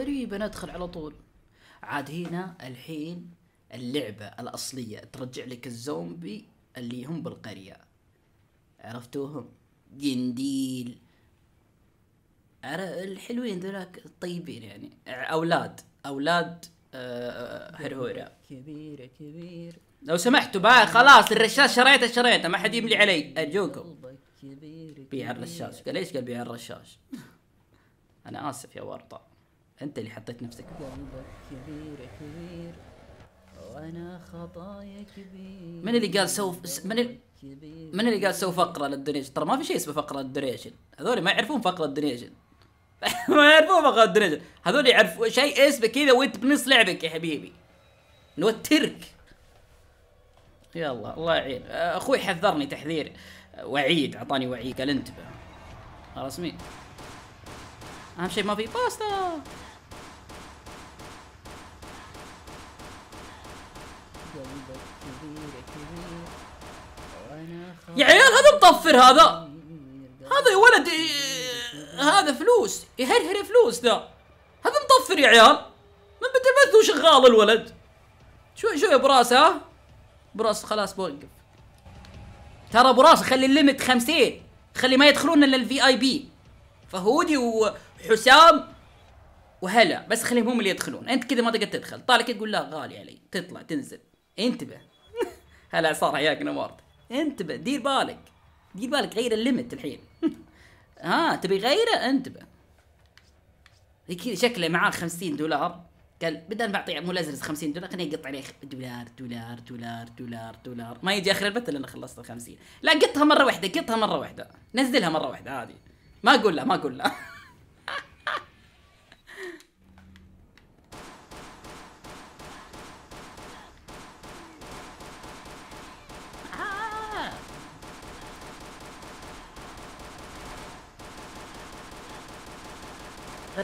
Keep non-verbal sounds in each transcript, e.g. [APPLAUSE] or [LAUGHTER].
غريبة ندخل على طول. عاد هنا الحين اللعبة الأصلية ترجع لك الزومبي اللي هم بالقرية. عرفتوهم؟ قنديل عر- الحلوين ذولاك الطيبين يعني. أولاد أولاد آه، هرهورة. كبيرة كبير لو سمحتوا بقى خلاص الرشاش شريته شريته ما حد يملي علي. كبير بيع الرشاش. قال ليش قال بيع الرشاش؟ [LAUGHS] أنا آسف يا ورطة أنت اللي حطيت نفسك. قلبك كبير كبير وأنا خطايا كبير. من اللي قال سوف من ال... من اللي قال سوي فقرة لل donation؟ ترى ما في شيء اسمه فقرة لل donation. هذول ما يعرفون فقرة ال donation [LAUGHS] ما يعرفون فقرة ال donation هذول يعرفوا شيء اسمه كذا وانت بنص لعبك يا حبيبي. نوترك. يلا الله يعين. أخوي حذرني تحذير. وعيد أعطاني وعيد قال انتبه. خلاص مين؟ أهم شيء ما في باستا قلبك كبير كبير وأنا يا عيال هذا مطفر هذا. هذا يا ولد هذا فلوس. يهرهر فلوس ذا. هذا مطفر يا عيال. من بدل ما هو شغال الولد. شوي شوي براس ها؟ براس خلاص بوقف ترى براس خلي ال limit 50 خلي ما يدخلون إلا ال VIP فهودي وحسام وهلا. بس خليهم هم اللي يدخلون. أنت كذا ما تقدر تدخل. طالع كذا تقول لا غالي علي. تطلع تنزل. انتبه. [LAUGHS] هلا صار حياك نمارت انتبه دير بالك. دير بالك غير ال limit الحين. [LAUGHS] ها تبي غيره؟ انتبه كذا شكله معاه 50 دولار. قال بدل ما اعطيه مو لازم 50 دولار خليني اقط عليه دولار دولار دولار دولار دولار. ما يجي آخر البث إلا أنا خلصت ال 50 لا قطها مرة واحدة قطها مرة واحدة. نزلها مرة واحدة هذه ما أقول له ما أقول له [LAUGHS]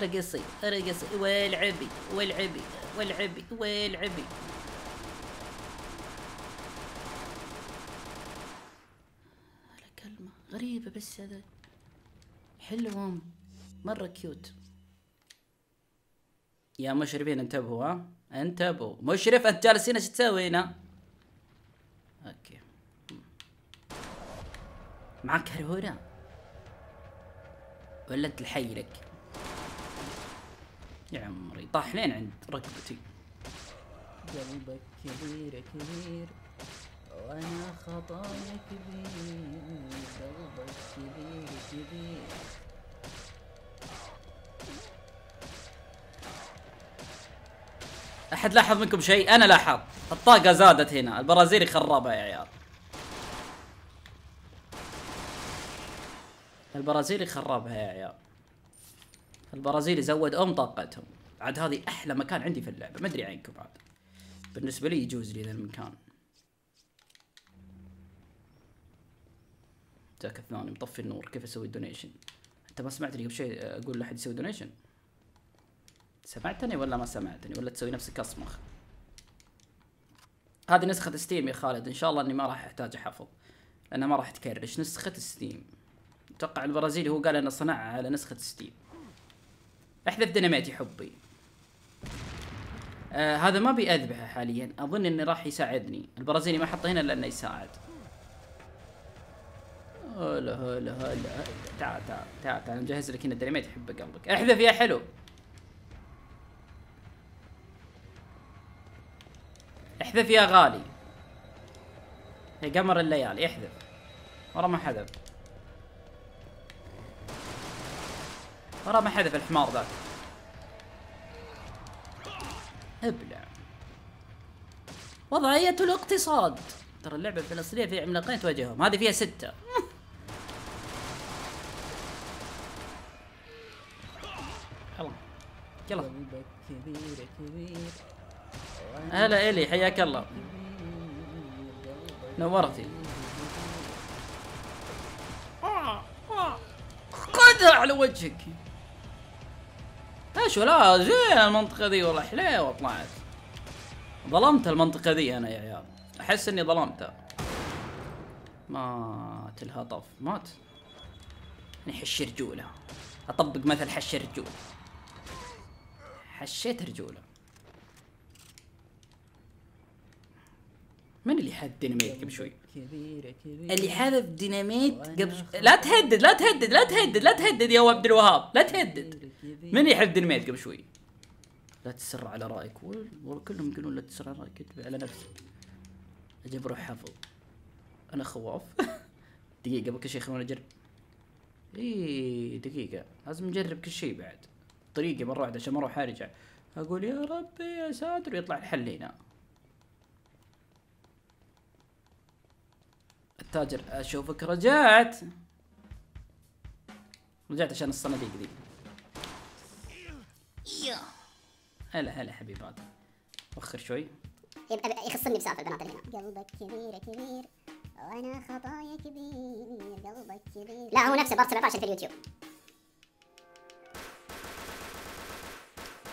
أرقصي أرقصي والعبي والعبي والعبي والعبي. على كلمة غريبة بس هذا. حلوهم. مرة cute يا مشرفين انتبهوا ها؟ انتبهوا. مشرف انت جالسين إيش تسوي هنا؟ okay. معك هرهورة ولا انت الحي لك؟ يا عمري طاح لين عند ركبتي. قلبك كبير كبير وأنا خطايا كبير. قلبك كبير كبير أحد لاحظ منكم شيء؟ أنا لاحظ. الطاقة زادت هنا. البرازيلي خربها يا عيال. البرازيلي خربها يا عيال. البرازيلي زود أم طاقتهم. عاد هذه أحلى مكان عندي في اللعبة. ما أدري عنكم عاد بالنسبة لي يجوز لي ذا المكان. ذاك الثاني مطفي النور. كيف أسوي donation أنت ما سمعتني قبل شيء أقول لحد يسوي donation سمعتني ولا ما سمعتني؟ ولا تسوي نفسك أصمخ؟ هذه نسخة Steam يا خالد. إن شاء الله إني ما راح أحتاج أحفظ. لانها ما راح تكرش. نسخة Steam أتوقع البرازيلي هو قال إنه صنعها على نسخة Steam أحذف ديناميت يا حبي. آه هذا ما بيأذبحه حاليا. أظن انه راح يساعدني. البرازيلي ما حطه هنا إلا إنه يساعد. هلا هلا هلا. تعال تعال تعال تعال. نجهز لك هنا ديناميت يحب قلبك. أحذف يا حلو. احذف يا غالي. يا قمر الليالي احذف. ورا ما حذف. ورا ما حذف الحمار ذاك. ابلع. وضعية الاقتصاد. ترى اللعبة الفلسطينية فيها عملاقين تواجههم هذه فيها ستة. يلا. هلا إلي حياك الله. نورتي. خدها على وجهك. إيش لا زين المنطقة ذي والله حليوة طلعت ظلمت المنطقة ذي أنا يا عيال. أحس إني ظلمتها. مات الهطف مات. يعني حش رجوله أطبق مثل حش الرجول حشيت رجولة. من اللي حاد ديناميت قبل شوي؟ كبيرة كبيرة. اللي حذف ديناميت قبل شوي. لا تهدد لا تهدد لا تهدد لا تهدد يا عبد الوهاب لا تهدد. من اللي حذف ديناميت قبل شوي؟ لا تسر على رأيك وال- وال- كلهم يقولون لا تسر على رأيك اتبع على نفسك. أجيب روح حفظ أنا خواف. [LAUGHS] دقيقة بكل شيء خلونا نجرب اي دقيقة. لازم نجرب كل شيء بعد. طريقة مرة واحدة عشان ما أروح ارجع أقول يا ربي يا ساتر ويطلع الحل هنا. التاجر أشوفك رجعت. رجعت عشان الصناديق ذي. هلا هلا حبيب آدم وخر شوي. يخصني بسالفه البنات اللي هنا قلبك كبير كبير. وأنا خطايا كبير قلبك كبير. لا هو نفسه part 17 في اليوتيوب.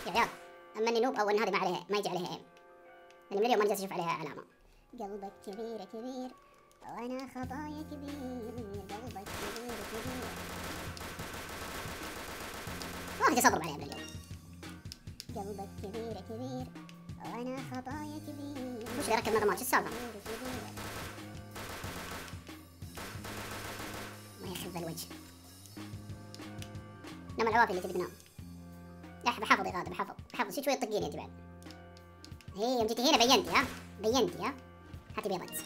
يا عيال أما إني noob أو ان هذه ما عليها ما يجي عليها aim اللي من اليوم ما جالس أشوف عليها علامة. قلبك كبير كبير. وأنا خطايا كبير قلبك كبير كبير. ما جالس اضرب عليها من اليوم قلبك كبير كبير. وأنا خطايا كبير. وش ركب نغمات شو السالفة؟ ما يخذ الوجه. نام العوافي اللي تبي تنام. لا بحفظ يا غاده بحفظ. بحفظ. شوي طقيني أنت بعد. هي يوم جيتي هنا بينتي ها؟ بينتي ها؟ هاتي بيضت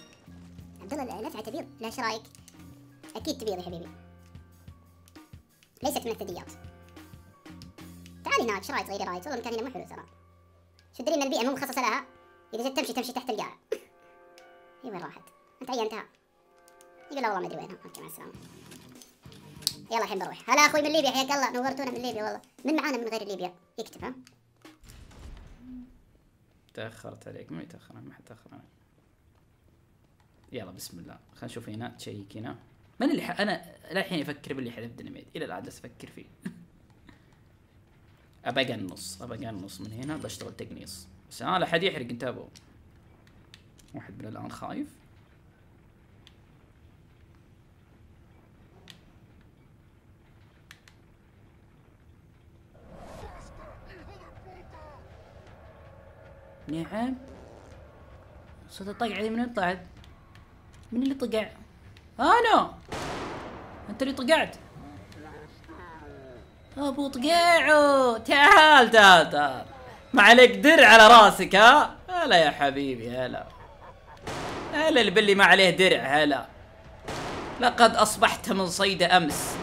عبد الله النفعه تبيض لا إيش رأيك؟ أكيد تبيض يا حبيبي. ليست من الثدييات. تعالي هناك إيش رأيك؟ تغيري رأيك. والله المكان هنا مو حلو ترى. شو الدليل إن البيئة مو مخصصة لها؟ إذا جت تمشي تمشي تحت القاع. [LAUGHS] هي وين راحت؟ أنت عينتها يقول لا والله ما أدري وينها. أوكي مع السلامة. يلا الحين بروح. هلا أخوي من ليبيا. حياك الله. نورتونا من ليبيا والله. من معانا من غير ليبيا؟ يكتب ها؟ تأخرت عليك. ما يتأخر ما حد تأخر عليك. يلا بسم الله. خلينا نشوف هنا. تشيك هنا. من اللي ح... أنا للحين أفكر باللي حذف ديناميت إلى الآن جالس أفكر فيه. [LAUGHS] ابى أقنص. ابى أقنص من هنا. بشتغل تقنيص. بس ها لا حد يحرق. انتبهوا. واحد من الآن خايف. نعم. صوت الطقعة ذي من طلعت؟ من اللي طقع؟ أنا أنت اللي طقعت. أبو طقيعو تعال تعال تعال. ما عليك درع على راسك ها؟ هلا يا حبيبي هلا. هلا اللي باللي ما عليه درع هلا. لقد أصبحت من صيد أمس.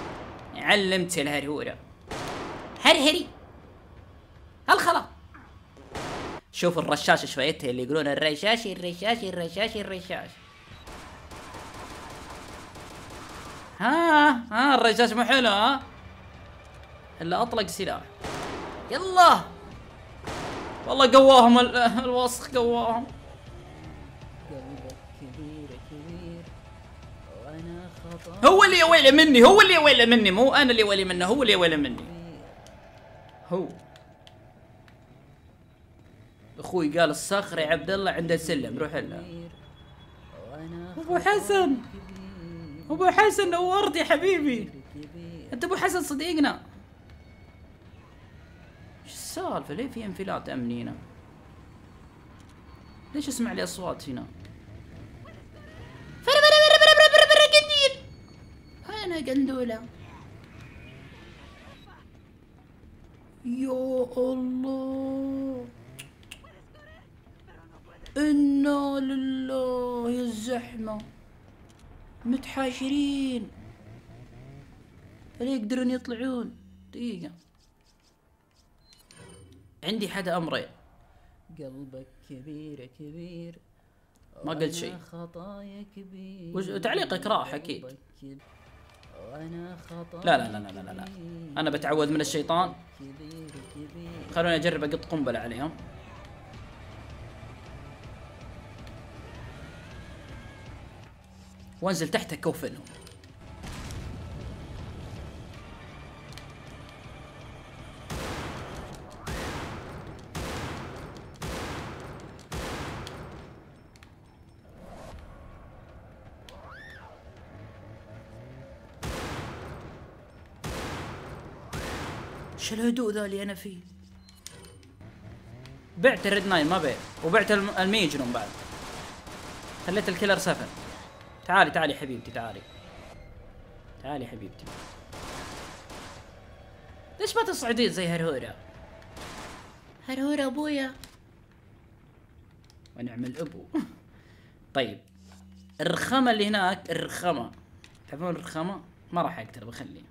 علمت الهرهورة. هرهري. الخلا شوف الرشاش شويته اللي يقولون الرشاش الرشاش الرشاش الرشاش. ها ها الرشاش مو حلو ها؟ إلا أطلق سلاح. يلا. والله قواهم ال- الوسخ قواهم. هو اللي يويله مني هو اللي يويله مني مو أنا اللي يويله منه هو اللي يويله مني. هو. أخوي قال الصخر يا عبد الله عنده سلم روح له أبو حسن. أبو حسن نورت يا حبيبي. أنت أبو حسن صديقنا. إيش السالفة؟ ليه في انفلات امني هنا ليش اسمع لي أصوات هنا؟ فرا فرا فرا فرا فرا فرا فرا قنديل أنا قندوله يا الله. إنا لله يا الزحمة. متحاشرين هل يقدرون يطلعون. دقيقة. عندي حدا أمرين. قلبك كبير كبير. ما قلت شيء. خطايا كبير. وش- تعليقك راح أكيد. لا لا لا لا لا لا, لا. أنا بتعوذ من الشيطان. خلوني أجرب أقط قنبلة عليهم. وانزل تحت اكوفنهم إيش الهدوء ذا اللي أنا فيه؟ بعت ال Red Nine ما بيع وبعت الم- ال magnum بعد. خليت ال Killer 7 تعالي تعالي حبيبتي تعالي. تعالي حبيبتي. ليش ما تصعدين زي هرهورة؟ هرهورة أبويا. ونعم الأبو. [LAUGHS] طيب الرخامة اللي هناك الرخامة. تعرفون الرخامة؟ ما راح أقدر بخليه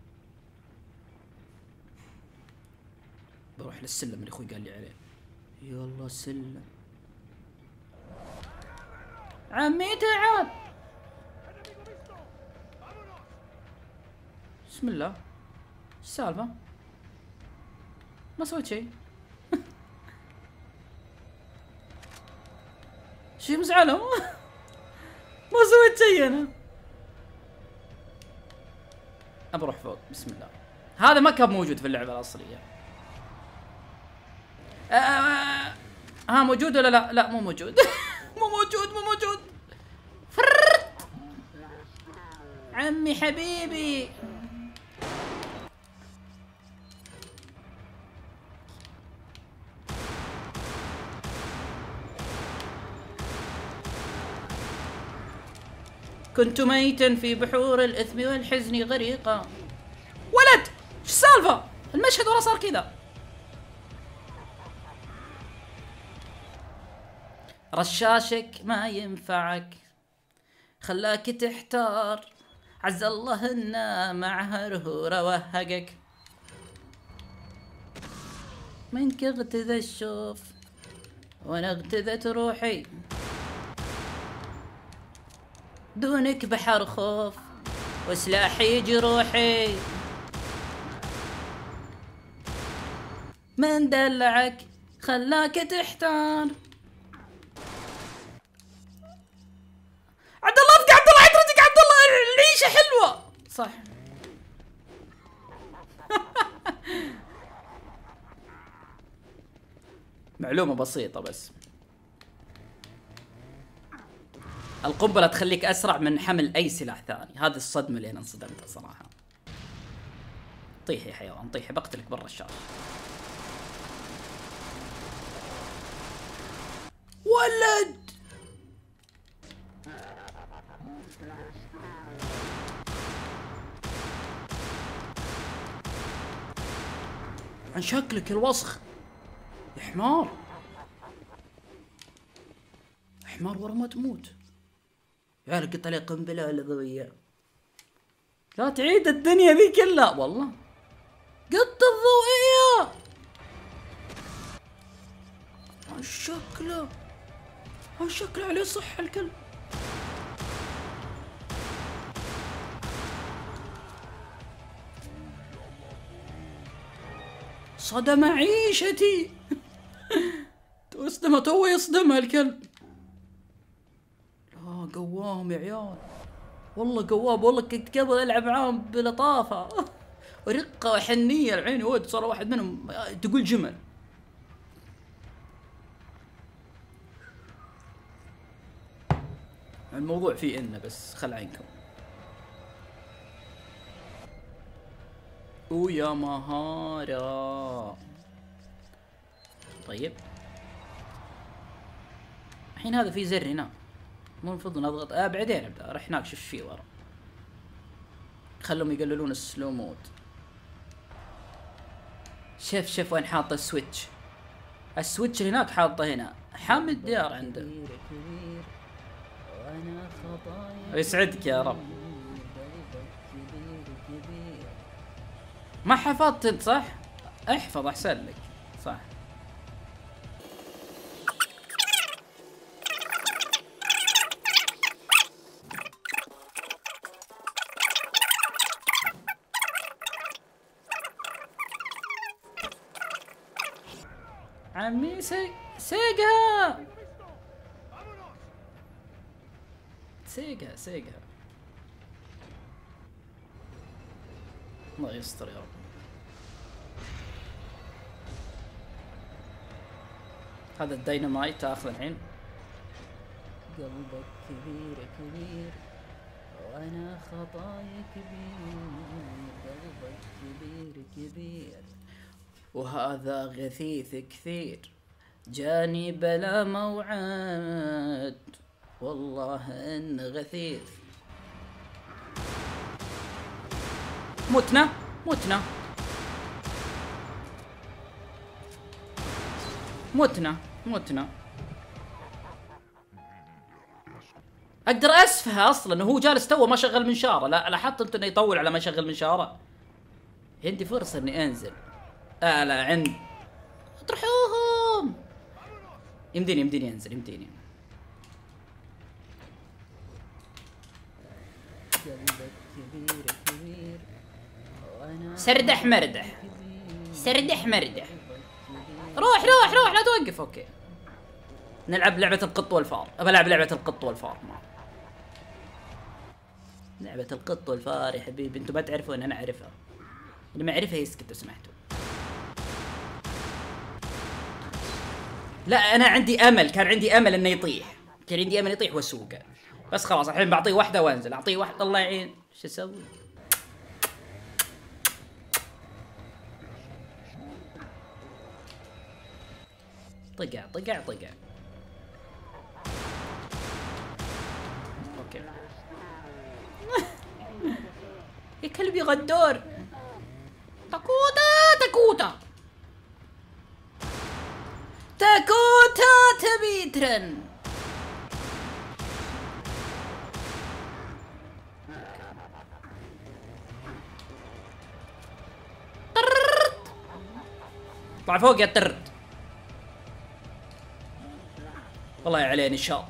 بروح للسلم اللي أخوي قال لي عليه. يلا سلم. عمي تعال. بسم الله إيش السالفة؟ ما سويت شيء شي مزعلة ما سويت شيء أنا ابى أروح فوق بسم الله هذا ما كان موجود في اللعبة الأصلية آه ها موجود ولا لا؟ لا مو موجود مو موجود مو موجود فررت. عمي حبيبي كنت ميتا في بحور الإثم والحزن غريقا. ولد إيش السالفة؟ المشهد ورا صار كذا. رشاشك ما ينفعك خلاك تحتار. عز الله إنا مع هرهورة وهقك. منك اغتذى الشوف وأنا اغتذت روحي. دونك بحر خوف وسلاحي جروحي. من دلعك خلاك تحتار. عبد الله أبقى عبد الله رجلك عبد الله العيشة حلوة. صح. [LAUGHS] معلومة بسيطة بس. القنبلة تخليك أسرع من حمل أي سلاح ثاني. هذه الصدمة اللي أنا انصدمتها صراحة. طيح يا حيوان طيح بقتلك برا الشارع. ولد! عن شكلك الوسخ. يا حمار. حمار ورا ما تموت. عيال قط عليه قنبلة لضويه لا تعيد الدنيا ذي كلها. والله. قط الضوئية. عن شكله. عن شكله عليه صح الكلب. صدم عيشتي. [LAUGHS] اصدمه تو يصدمها الكلب. لا قوام يا عيال. والله قوام والله كنت قبل ألعب معاهم بلطافة. [LAUGHS] رقة وحنيه العين ود صار واحد منهم تقول جمل. الموضوع فيه إنه بس خل عينكم ويا مهارة. طيب. الحين هذا في زر هنا مو المفروض نضغط. آه بعدين ابدا راح هناك شوف فيه ورا. خلهم يقللون ال slow mode. شوف شوف وين حاطه ال switch. ال switch هناك حاطه هنا. حامل الديار عنده. يسعدك يا رب. ما حفظت انت صح؟ احفظ أحسن لك صح عمي سي سيجا! سيجا سيجا. الله يستر يا رب. هذا الدينامايت تاخذه الحين. قلبك كبير كبير. وأنا خطايا كبير. قلبك كبير كبير. وهذا غثيث كثير. جاني بلا موعد. والله إن غثيث. متنا متنا. متنا متنا. أقدر أسفها أصلا وهو جالس تو ما شغل منشاره لا لاحظت انت أنه يطول على ما يشغل منشاره عندي فرصة إني أنزل. آه لا عند اطرحوهم. يمديني يمديني أنزل يمديني. سردح مردح. سردح مردح. روح روح روح لا توقف. أوكي. نلعب لعبة القط والفار. أبى ألعب لعبة القط والفار. ما. لعبة القط والفار يا حبيبي. أنتم ما تعرفون أنا أعرفها. اللي ما يعرفها يسكت لو سمحتوا. لا أنا عندي أمل كان عندي أمل إنه يطيح. كان عندي أمل يطيح وأسوقه. بس خلاص الحين بعطيه واحدة وأنزل. أعطيه واحدة الله يعين. شو أسوي؟ طقع طقع طقع. أوكي. [LAUGHS] يا كلبي غدور تاكوتا تاكوتا. تاكوتا تبي ترن طرررت. طلع فوق يا طرد والله عليه نشاط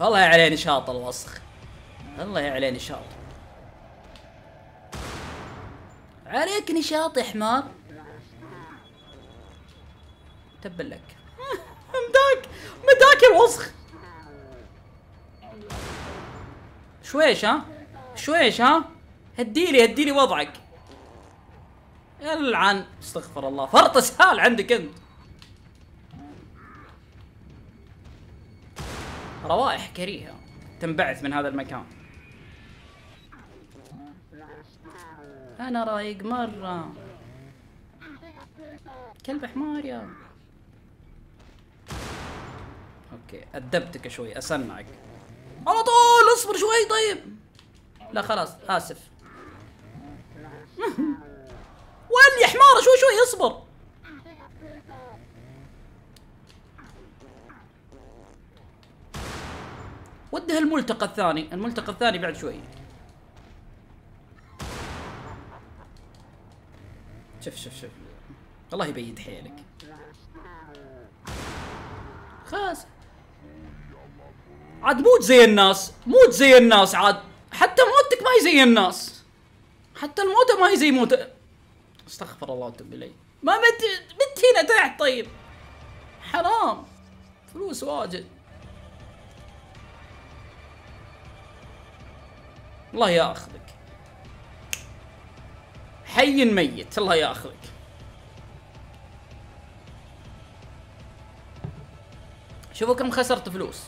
والله عليه نشاط الوسخ الله يا عليه نشاط عليك نشاط يا حمار تبا لك. مداك مداك الوسخ شويش ها؟ شويش ها؟ هديلي هديلي وضعك. يلعن استغفر الله. فرط اسهال عندك أنت. روائح كريهة. تنبعث من هذا المكان. أنا رايق مرة. كلب حمار يا أوكي. أدبتك شوي أسنعك على طول اصبر شوي طيب. لا خلاص آسف. [LAUGHS] وين يا حمار شوي شوي اصبر. وده الملتقى الثاني. الملتقى الثاني بعد شوي. شوف شوف شوف. الله يبيد حيلك. خلاص. عاد موت زي الناس موت زي الناس عاد. حتى موتك ما هي زي الناس. حتى الموتة ما هي زي موت استغفر الله وتوب الي ما مت مت هنا تحت طيب. حرام. فلوس واجد. الله ياخذك. حي ميت. الله ياخذك. شوفوا كم خسرت فلوس.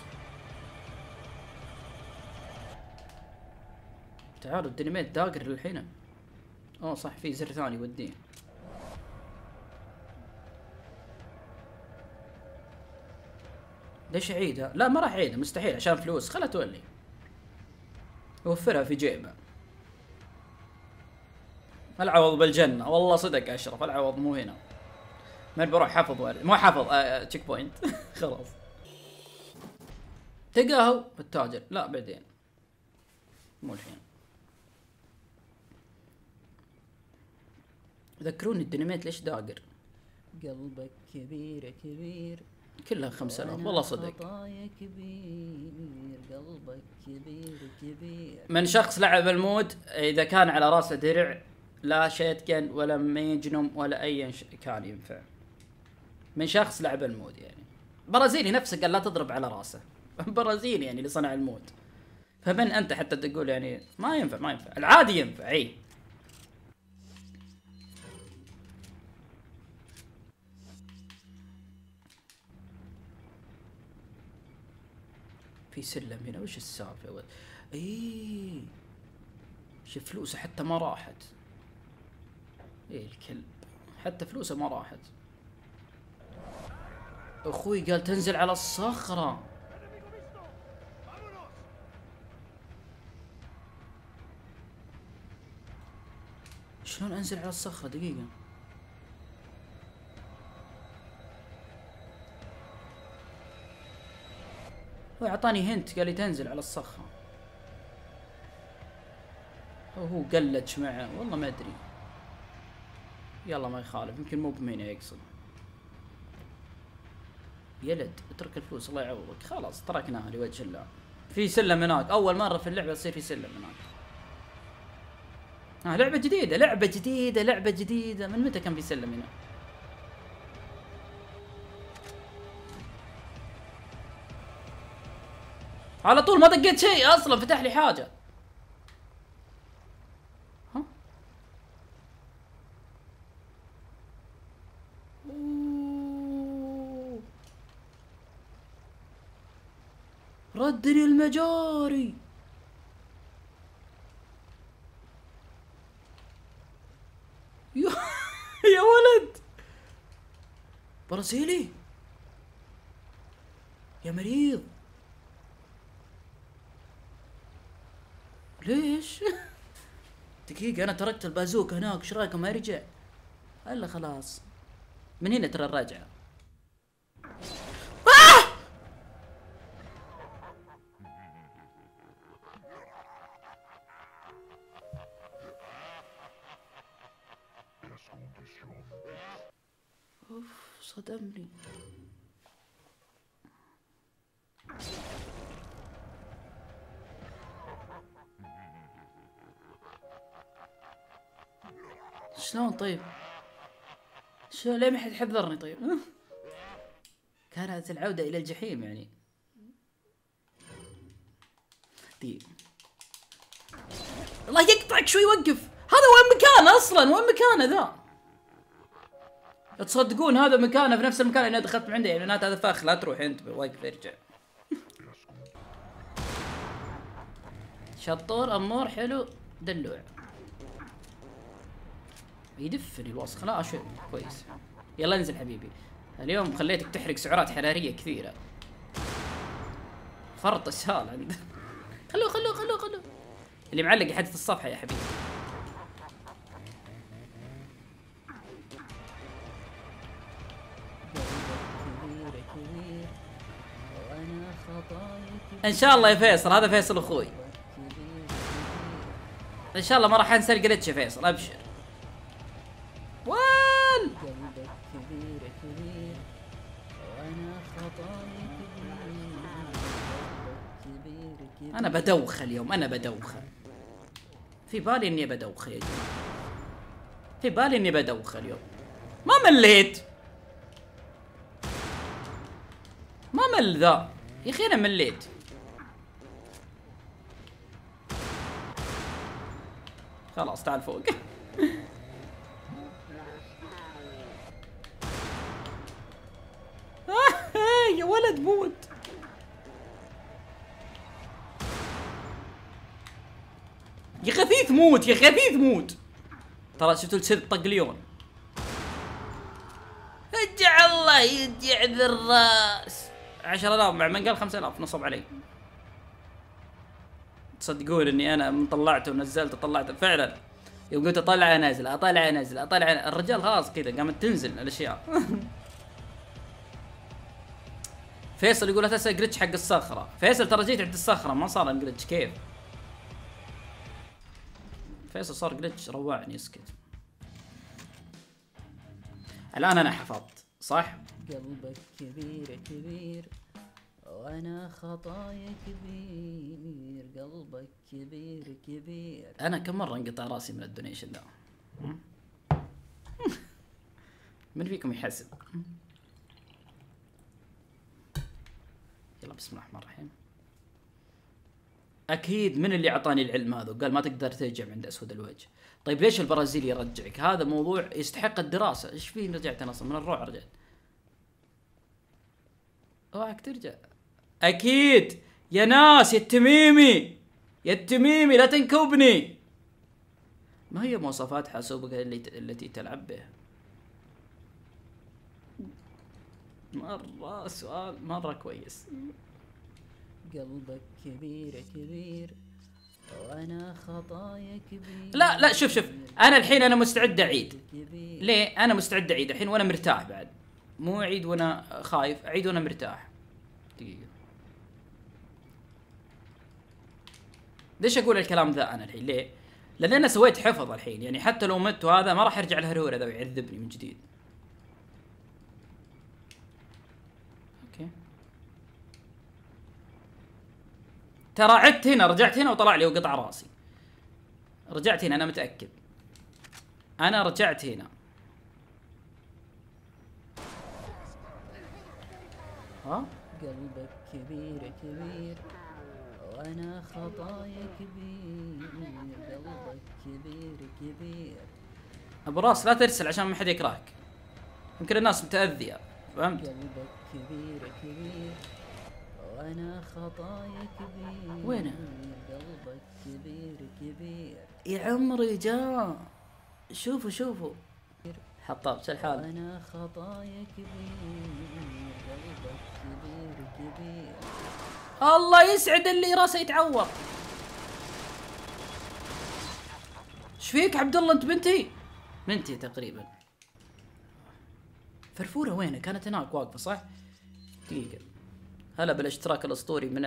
تعالوا الديناميت داقر للحين. أوه صح في زر ثاني وديه ليش اعيدها؟ لا ما راح اعيدها مستحيل عشان فلوس. خلها تولي. يوفرها في جيبه. العوض بالجنة. والله صدق أشرف العوض مو هنا. ما بروح حفظ وارد مو حفظ آه checkpoint [LAUGHS] خلاص. تقاهو بالتاجر. لا بعدين. مو الحين. ذكروني الديناميت ليش داقر؟ قلبك كبير كبير. كلها خمسة آلاف والله صدق. كبير. قلبك كبير كبير. من شخص لعب ال mod إذا كان على راسه درع لا shotgun ولا magnum ولا أي ش- كان ينفع. من شخص لعب ال mod يعني. برازيلي نفسه قال لا تضرب على رأسه. [LAUGHS] برازيلي يعني اللي صنع ال mod فمن أنت حتى تقول يعني ما ينفع ما ينفع. العادي ينفع إي. في سلم هنا وش السالفة؟ اي شوف فلوسه حتى ما راحت. إيه الكلب حتى فلوسه ما راحت. أخوي قال تنزل على الصخرة. شلون أنزل على الصخرة؟ دقيقة. هو اعطاني هنت قال لي تنزل على الصخرة. وهو قلج معه والله ما أدري. يلا ما يخالف يمكن مو بمين يقصد. يلد اترك الفلوس الله يعوضك. خلاص تركناها لوجه الله. في سلم هناك أول مرة في اللعبة تصير في سلم هناك. آه لعبة جديدة لعبة جديدة لعبة جديدة. من متى كان في سلم هنا على طول ما دقيت شيء أصلا فتح لي حاجة. ها؟ أوه. ردني المجاري. [LAUGHS] يا ولد. برازيلي. يا مريض. ليش؟ [LAUGHS] دقيقة أنا تركت البازوك هناك إيش رأيكم ما يرجع؟ إلا خلاص من هنا ترى الرجعة آه! أوف صدمني طيب؟ شلون ليه ما حد حذرني طيب؟ كانت العودة إلى الجحيم يعني. دي الله يقطعك شوي وقف. هذا وين مكانه أصلا؟ وين مكانه ذا؟ تصدقون هذا مكانه في نفس المكان اللي أنا دخلت من عنده؟ يعني هذا فخ لا تروح أنت وقف ارجع. شطور أمور حلو. دلوع. يدفني الوسخ لا شو كويس. يلا انزل حبيبي. اليوم خليتك تحرق سعرات حرارية كثيرة. فرط اسهال عند [LAUGHS] خلوه خلوه خلوه خلوه. اللي معلق يحدث الصفحة يا حبيبي. إن شاء الله يا فيصل هذا فيصل أخوي. إن شاء الله ما راح انسى الجلتش يا فيصل أبشر. أنا بدوخ اليوم أنا بدوخ في بالي إني بدوخ يا جماعة. في بالي إني بدوخ اليوم. ما مليت. ما مل ذا. يا أخي أنا مليت. خلاص تعال فوق. [LAUGHS] يا ولد موت. يا خفيف موت يا خفيف موت. ترى شفتوا السد طقليون؟ ارجع الله يرجع ذا الرأس. 10000 مع من قال 5000 نصب علي. تصدقون إني أنا من طلعته ونزلته طلعته فعلا. يوم قلت أطلع انزل أطلع انزل أطلع الرجال خلاص كذا قامت تنزل الأشياء. [LAUGHS] فيصل يقول لا تسال جلتش حق الصخرة. فيصل ترى جيت عند الصخرة ما صار جلتش كيف؟ فيصل صار جلتش روعني اسكت الآن أنا حفظت صح؟ قلبك كبير كبير وأنا خطايا كبير. قلبك كبير كبير. أنا كم مرة انقطع رأسي من ال donation ذا؟ [LAUGHS] من فيكم يحسب؟ يلا بسم الله الرحمن الرحيم. أكيد من اللي أعطاني العلم هذا؟ وقال ما تقدر ترجع عند أسود الوجه. طيب ليش البرازيلي يرجعك؟ هذا موضوع يستحق الدراسة. إيش فيه رجعت أنا أصلا؟ من الروع رجعت. أوعك ترجع. أكيد! يا ناس يا التميمي! يا التميمي لا تنكبني! ما هي مواصفات حاسوبك التي تلعب به مرة سؤال مرة كويس. قلبك كبير كبير وأنا خطايا كبير لا لا شوف شوف. أنا الحين أنا مستعد أعيد. ليه؟ أنا مستعد أعيد الحين وأنا مرتاح بعد. مو أعيد وأنا خايف أعيد وأنا مرتاح. دقيقة. ليش أقول الكلام ذا أنا الحين؟ ليه؟ لأن أنا سويت حفظ الحين. يعني حتى لو مت وهذا ما راح يرجع الهرهور ذا ويعذبني من جديد okay ترى عدت هنا رجعت هنا وطلع لي وقطع راسي. رجعت هنا أنا متأكد. أنا رجعت هنا. ها؟ قلبك كبير كبير. وأنا خطايا كبير. قلبك كبير كبير. أبو راس لا ترسل عشان ما حد يكرهك. يمكن الناس متأذية فهمت؟ قلبك كبير كبير. وأنا خطايا كبير وينه؟ قلبك كبير كبير. يا عمري جاء. شوفوا شوفوا. حطاب شو الحال؟ وأنا خطايا كبير قلبك كبير كبير. الله يسعد اللي راسه يتعور إيش فيك عبد الله؟ أنت بنتي؟ بنتي تقريبا. فرفورة وينه؟ كانت هناك واقفة صح؟ دقيقة. هلا بالاشتراك الاسطوري من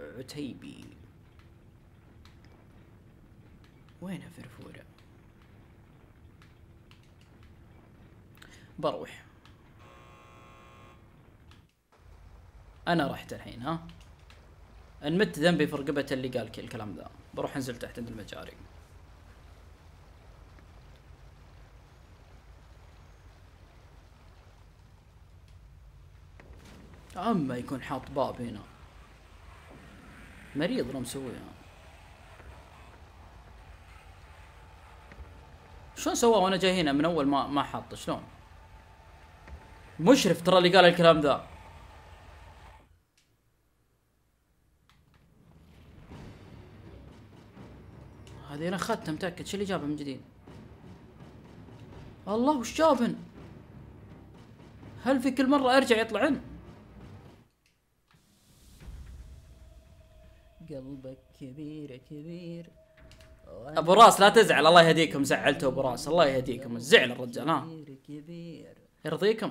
العتيبي. وينه فرفورة؟ بروح. أنا رحت الحين ها؟ ان مت ذنبي في رقبة اللي قال كل الكلام ذا. بروح أنزل تحت عند المجاري. اما يكون حاط باب هنا. مريض لو مسويها شلون سواه وأنا جاي هنا؟ من أول ما ما حط شلون؟ مشرف ترى اللي قال الكلام ذا. هذه أنا أخذتها متأكد؟ شو اللي جابها من جديد؟ الله وش جابن؟ هل في كل مرة أرجع يطلعن؟ قلبك كبير كبير. أبو راس لا تزعل. الله يهديكم. زعلته أبو راس. الله يهديكم. زعل الرجال. ها. يرضيكم.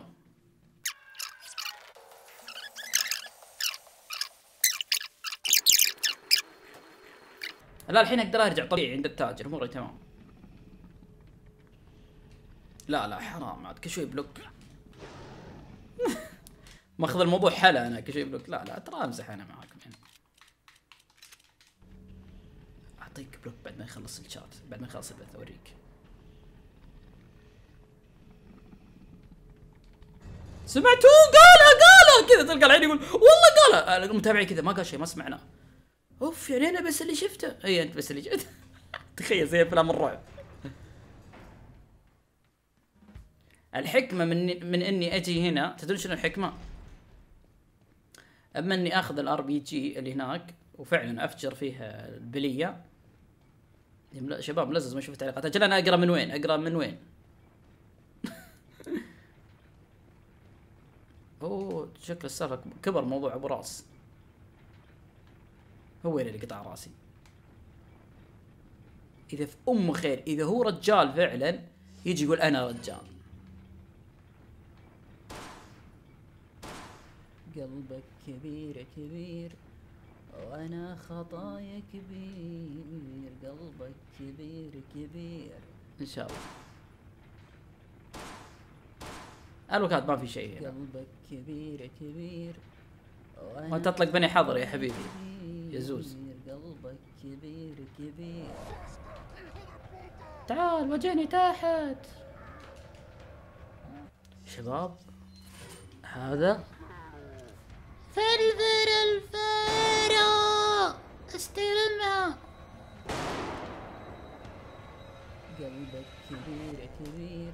لا الحين أقدر أرجع. طبيعي عند التاجر. اموري تمام. لا لا حرام. عاد كل شوي block. [LAUGHS] ماخذ الموضوع حلا أنا. كل شوي block. لا لا ترى أمزح أنا معاكم يعني اعطيك block بعد ما يخلص الشات بعد ما يخلص البث اوريك سمعتوه؟ قالها قالها! كذا تلقى العين يقول والله قالها! المتابعين كذا ما قال شيء ما سمعناه أوف يعني أنا بس اللي شفته. اي أنت بس اللي شفته. [LAUGHS] تخيل زي أفلام الرعب. الحكمة من من إني أجي هنا تدرون شنو الحكمة؟ أما إني آخذ ال RPG اللي هناك وفعلا أفجر فيها البلية شباب ملزز ما شفت تعليقات. أجل أنا أقرأ من وين؟ أقرأ من وين؟ [LAUGHS] أوه شكل السالفة كبر موضوع أبو راس. هو اللي قطع راسي. إذا في أم خير إذا هو رجال فعلا يجي يقول أنا رجال. قلبك كبير كبير. وأنا خطايا كبير قلبك كبير كبير. إن شاء الله. الوكاد ما في شيء هنا. قلبك كبير كبير. وأنا وأنت اطلق بني حظر يا حبيبي. كبير يا زوز. قلبك كبير كبير. تعال واجهني تحت. شباب هذا فلفل الفارة استلمها قلبك كبير كبير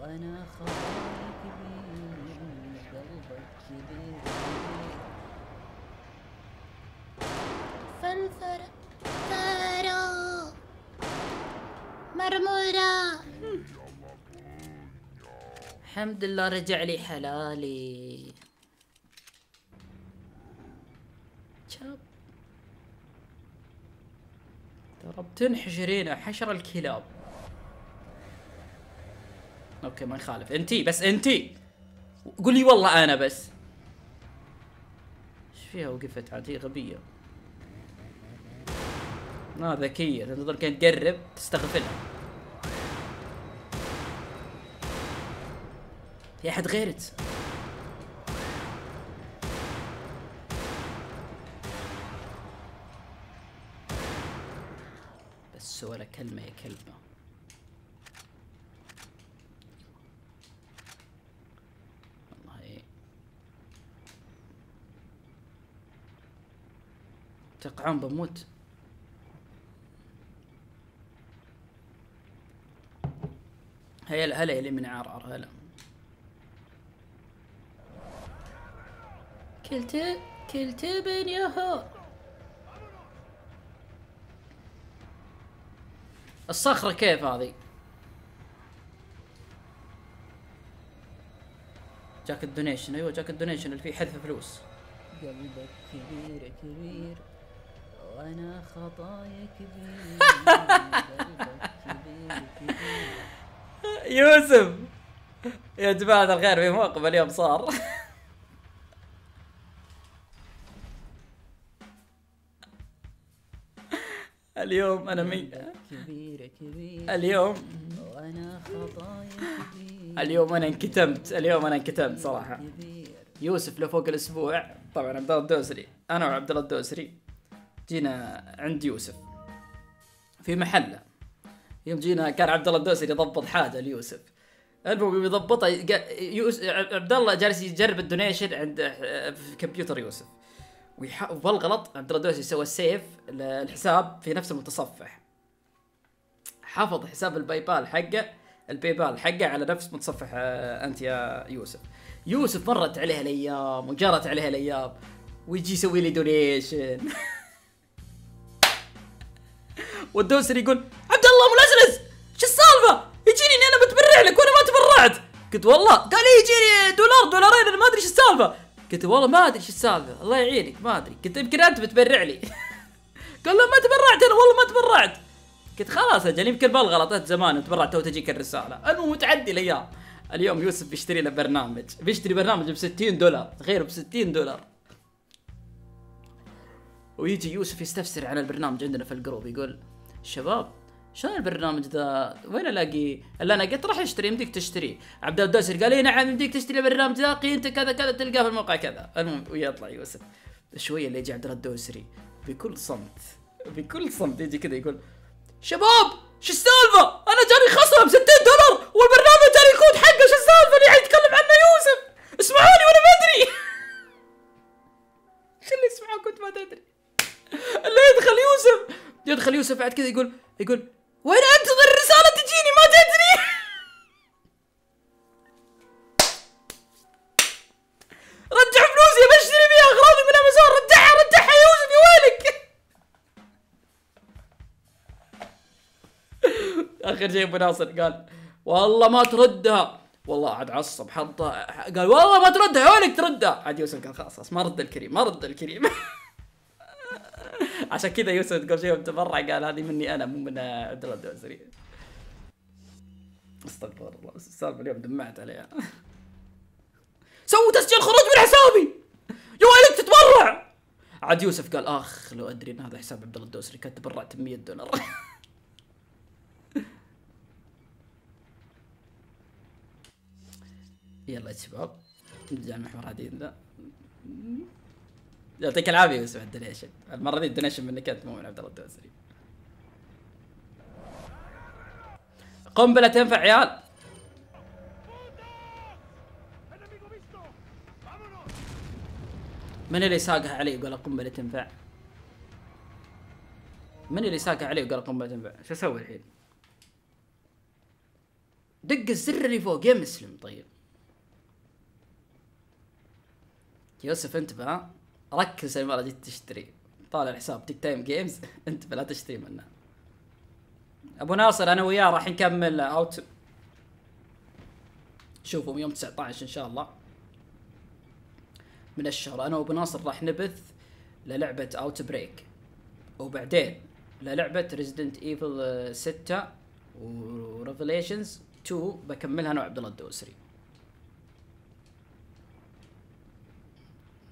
وأنا خطايا كبير. قلبك كبير كبير. فلفل فارة مرمورة الحمد لله رجع لي حلالي. ترى بتنحشرين حشر الكلاب. أوكي ما يخالف انتي بس انتي. قولي والله أنا بس. إيش فيها وقفت عاد هي غبية؟ ما ذكية. تنظر كانت تقرب تستغفلها. في أحد غيرك بس ولا كلمة يا كلمة. والله. تقعون بموت. هيا هلا اللي من عرعر هلا. كلت كلت بن يهو الصخرة كيف هذه؟ جاك ال donation أيوه جاك ال donation اللي فيه حذف فلوس. قلبك كبير كبير وأنا خطايا كبير. كبير كبير يوسف! يا جماعة الخير في موقف اليوم صار. اليوم أنا مي قلبك كبير كبير اليوم؟ وأنا خطايا كبير اليوم أنا انكتمت اليوم أنا انكتمت صراحة. يوسف له فوق الأسبوع طبعا عبد الله الدوسري. أنا وعبد الله الدوسري جينا عند يوسف في محله. يوم جينا كان عبد الله الدوسري يضبط حاجة ليوسف. المهم يضبطها قا- يوس... عبد الله جالس يجرب ال donation عند في كمبيوتر يوسف. ويح... وبالغلط عبد الله الدوسري سوى ال save الحساب في نفس المتصفح. حفظ حساب ال PayPal حقه ال PayPal حقه على نفس متصفح آه، أنت يا يوسف. يوسف مرت عليها الأيام وجرت عليها الأيام. ويجي يسوي لي donation [LAUGHS] والدوسري يقول عبد الله ملزلز شو السالفة؟ يجيني إني أنا بتبرع لك وأنا ما تبرعت. قلت والله. قال لي يجيني دولار دولارين أنا ما أدري شو السالفة. قلت والله ما أدري شو السالفة الله يعينك ما أدري. قلت يمكن أنت بتبرع لي. [LAUGHS] قال لا ما تبرعت أنا والله ما تبرعت. قلت خلاص أجل يمكن بالغلط أنت زمان وتبرعت تو تجيك الرسالة المهم متعدي الأيام اليوم يوسف بيشتري له برنامج بيشتري برنامج ب 60 دولار تخيلوا ب 60 دولار ويجي يوسف يستفسر عن البرنامج عندنا في ال group يقول شباب شلون البرنامج ذا؟ وين الاقيه؟ الا أنا قلت راح اشتري يمديك تشتريه، عبد الدوسري قال لي نعم يمديك تشتري البرنامج ذا قيمته كذا كذا تلقاه في الموقع كذا، المهم ويطلع يوسف. شوية اللي يجي عبد الدوسري بكل صمت بكل صمت يجي كذا يقول شباب شو السالفة؟ أنا جاني خصم ب 60 دولار والبرنامج جاني كود حقه شو السالفة اللي قاعد يتكلم عنه يوسف؟ اسمعوني وأنا ما أدري. [LAUGHS] شو اللي يسمعك وأنت ما تدري؟ اللي يدخل يوسف يدخل يوسف بعد كذا يقول يقول وين أنتظر اخر شيء أبو ناصر قال والله ما تردها. والله عاد عصب حطها قال والله ما تردها يا ويلك تردها. عاد يوسف قال خلاص ما رد الكريم ما رد الكريم. [LAUGHS] عشان كذا يوسف قبل شوي تبرع قال هذه مني أنا مو من عبد الله الدوسري استغفر الله بس السالفة اليوم دمعت عليها. [LAUGHS] سووا تسجيل خروج من حسابي! يا ويلك تتبرع! عاد يوسف قال آخ لو أدري إن هذا حساب عبد الله الدوسري كنت تبرعت ب 100 دولار. [LAUGHS] يلا يا شباب نرجع المحور عديد ذا يعطيك العافية يوسف على ال donation المرة دي ال donation منك أنت مو من عبد الله الدوسري قنبله تنفع عيال من اللي ساقها علي وقال قنبله تنفع؟ من اللي ساقها علي وقال قنبله تنفع؟ شو أسوي الحين؟ دق الزر اللي فوق يا مسلم طيب يوسف انتبه ركز المرة جيت تشتري. طالع الحساب take time games انتبه لا تشتري منه. أبو ناصر أنا وياه راح نكمل. Out. تشوفهم يوم 19 إن شاء الله. من الشهر أنا وأبو ناصر راح نبث للعبة Outbreak وبعدين للعبة Resident Evil 6 و Revelations 2 بكملها أنا وعبد الله الدوسري.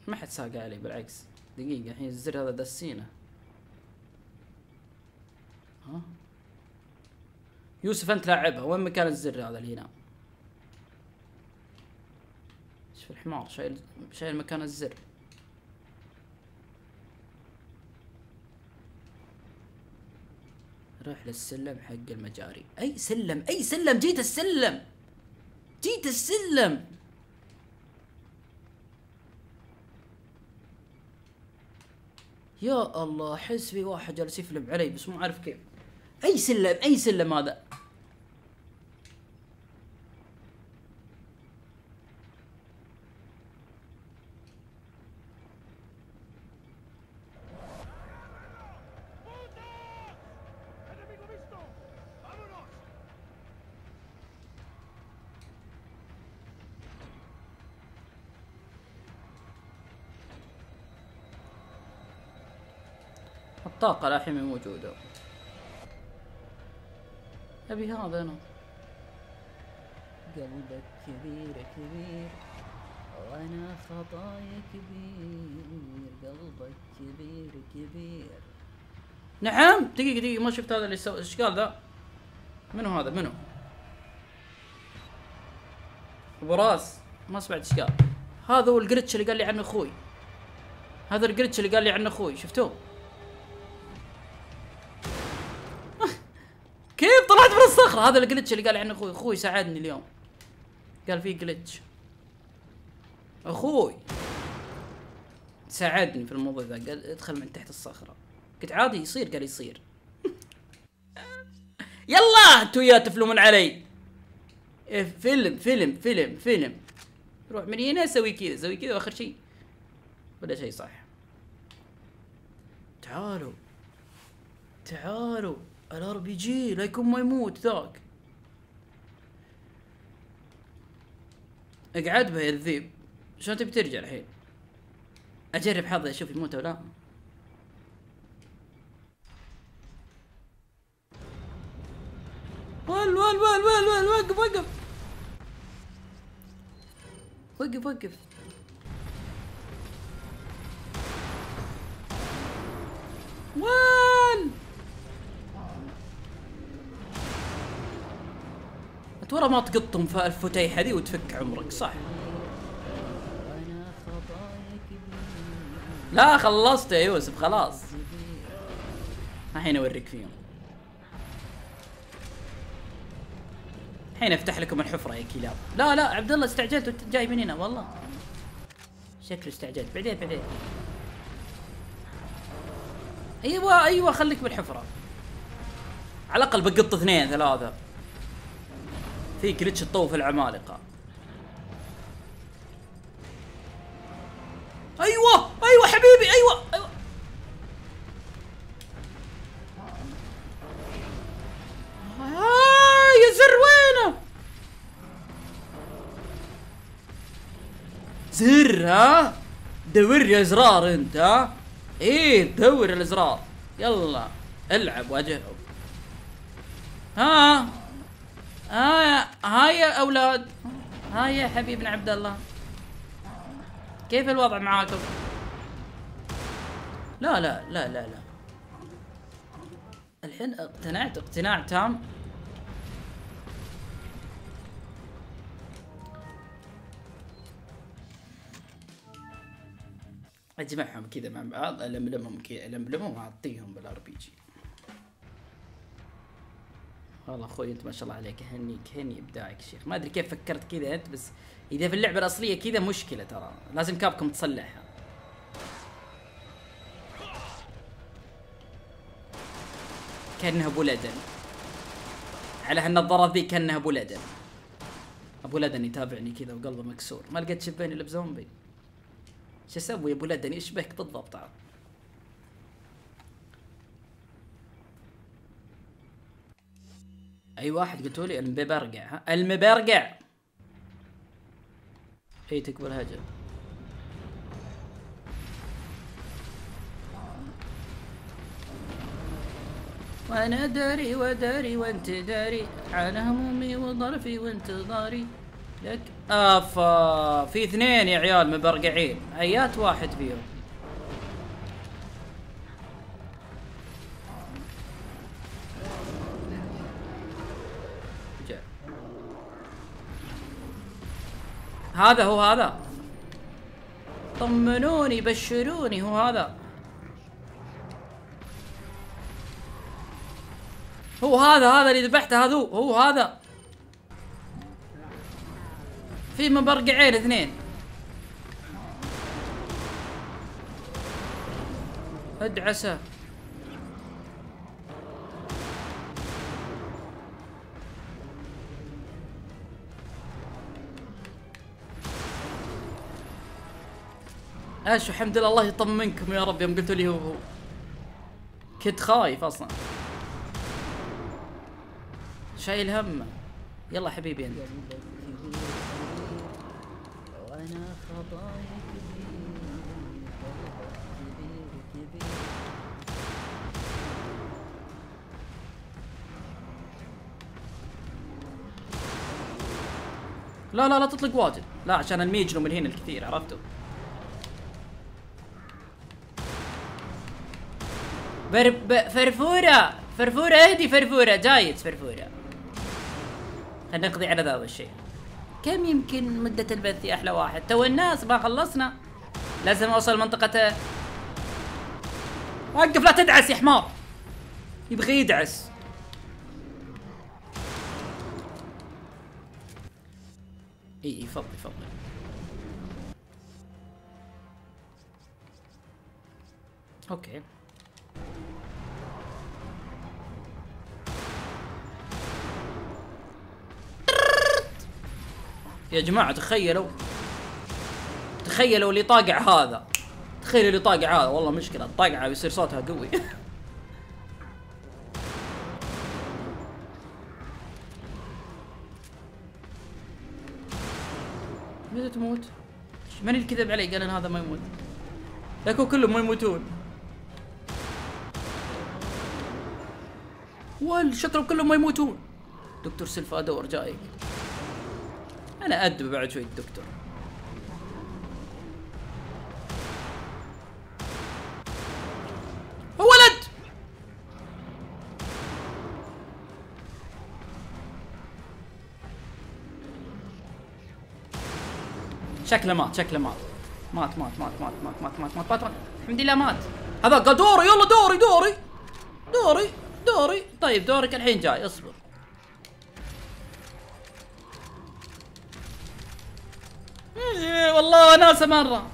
ما حد ساق علي بالعكس. دقيقة الحين الزر هذا دسينه ها؟ يوسف أنت لاعبها. وين مكان الزر هذا اللي هنا؟ في الحمار شايل شايل مكان الزر. روح للسلم حق المجاري. أي سلم أي سلم جيت السلم! جيت السلم! يا الله احس في واحد جالس يفلم علي بس مو عارف كيف. أي سلم أي سلم هذا الطاقة الحين موجودة. أبي هذا أنا. قلبك كبير كبير. وأنا خطايا كبير. قلبك كبير كبير. نعم دقيقة دقيقة ما شفت هذا اللي سوى إيش قال ذا؟ منو هذا؟ منو؟ أبو راس. ما سمعت إيش قال. هذا هو الجريتش اللي قال لي عنه أخوي. هذا ال glitch اللي قال لي عنه أخوي. شفتوه؟ الصخرة هذا ال glitch اللي قال عنه أخوي. أخوي ساعدني اليوم. قال في glitch أخوي ساعدني في الموضوع ذا. قال ادخل من تحت الصخرة. قلت عادي يصير؟ قال يصير. [LAUGHS] يلا أنتوا يا تفلمون علي. إيه، فيلم فيلم فيلم فيلم. روح من هنا أسوي كذا أسوي كذا وآخر شيء ولا شيء صح. تعالوا. تعالوا. ال RPG لا يكون ما يموت ذاك اقعد به يا الذيب شلون تبي ترجع الحين اجرب حظي أشوف يموت ولا لا ول ول ول ول ول وقف وقف وقف وقف وين ورا ما تقطهم في الفتيحه ذي وتفك عمرك صح لا خلصت يا يوسف خلاص. الحين أوريك فيهم. الحين أفتح لكم الحفرة يا كلاب. لا لا عبد الله استعجلت جاي من هنا والله. شكله استعجلت. بعدين بعدين. أيوه أيوه خليك بالحفرة. على الأقل بقط اثنين ثلاثة. في جلتش تطوف العمالقة. أيوه! أيوه حبيبي! أيوه! أيوه! آه يا زر وينه؟ زر ها؟ دور يا ازرار أنت ها؟ إيه دور الازرار يلا العب واجههم ها؟ ها ها يا أولاد. ها يا حبيبنا عبد الله كيف الوضع معاكم؟ لا لا لا لا لا. الحين اقتنعت اقتناع تام. أجمعهم كذا مع بعض الملمهم كذا الملمهم واعطيهم بال RPG والله أخوي أنت ما شاء الله عليك هنيك هني إبداعك شيخ. ما أدري كيف فكرت كذا أنت بس إذا في اللعبة الأصلية كذا مشكلة ترى. لازم كابكم تصلحها. كانها أبو لدن. على هالنظارات ذي كانها أبو لدن. أبو لدن يتابعني كذا وقلبه مكسور. ما لقيت شبين إلا بزومبي. شو أسوي يا أبو لدن؟ يشبهك بالضبط؟ عاد أي واحد قلتوا لي المبرقع ها؟ المبرقع اي تقبل هجر وأنا داري وداري وأنت داري على همومي وظرفي وانتظاري. لك آفا في اثنين يا عيال مبرقعين ايات واحد فيهم. هذا هو هذا. طمنوني بشروني هو هذا. هو هذا هذا اللي ذبحته هذو هو هذا. في مبرقعين اثنين. ادعسه. إيش الحمد لله الله يطمنكم يا رب. يوم قلتوا لي هو هو. كنت خايف أصلا. شايل همه. يلا حبيبي أنت. وأنا خطايا لا لا لا تطلق واجد. لا عشان الميجنو من هنا الكثير عرفتوا بر... ب... فرفورة فرفورة اهدي فرفورة جايت فرفورة خلينا نقضي على ذا الشيء كم يمكن مدة البث يا أحلى واحد؟ تو الناس ما خلصنا. لازم أوصل منطقة. وقف لا تدعس يا حمار. يبغى يدعس. إي إي فضي فضي أوكي. يا جماعة تخيلوا تخيلوا اللي طاقع هذا تخيلوا اللي طاقع هذا والله مشكلة الطاقعة بيصير صوتها قوي [LAUGHS] متى تموت؟ من اللي كذب علي قال إن هذا ما يموت؟ لكن كلهم ما يموتون والشطرة كلهم ما يموتون. دكتور سلفا دور جايك أنا أدب بعد شوي الدكتور. ولد! شكله مات شكله مات. مات مات مات مات مات مات مات مات مات. مات الحمد لله مات. هذا دوري يلا دوري دوري. دوري. دوري. طيب دورك الحين جاي اصبر. إيه، والله وناسه مرة.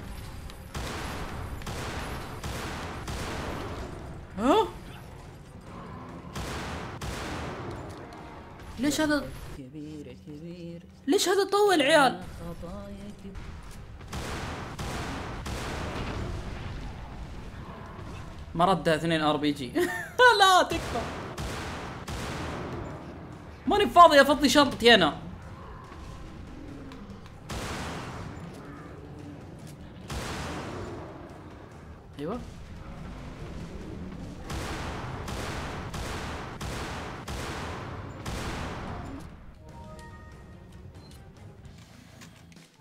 ها؟ ليش هذا كبير كبير ليش هذا طول عيال؟ كبير مردها اثنين RPG. [LAUGHS] لا تكفى. ماني فاضي افضي شنطتي أنا. أيوه.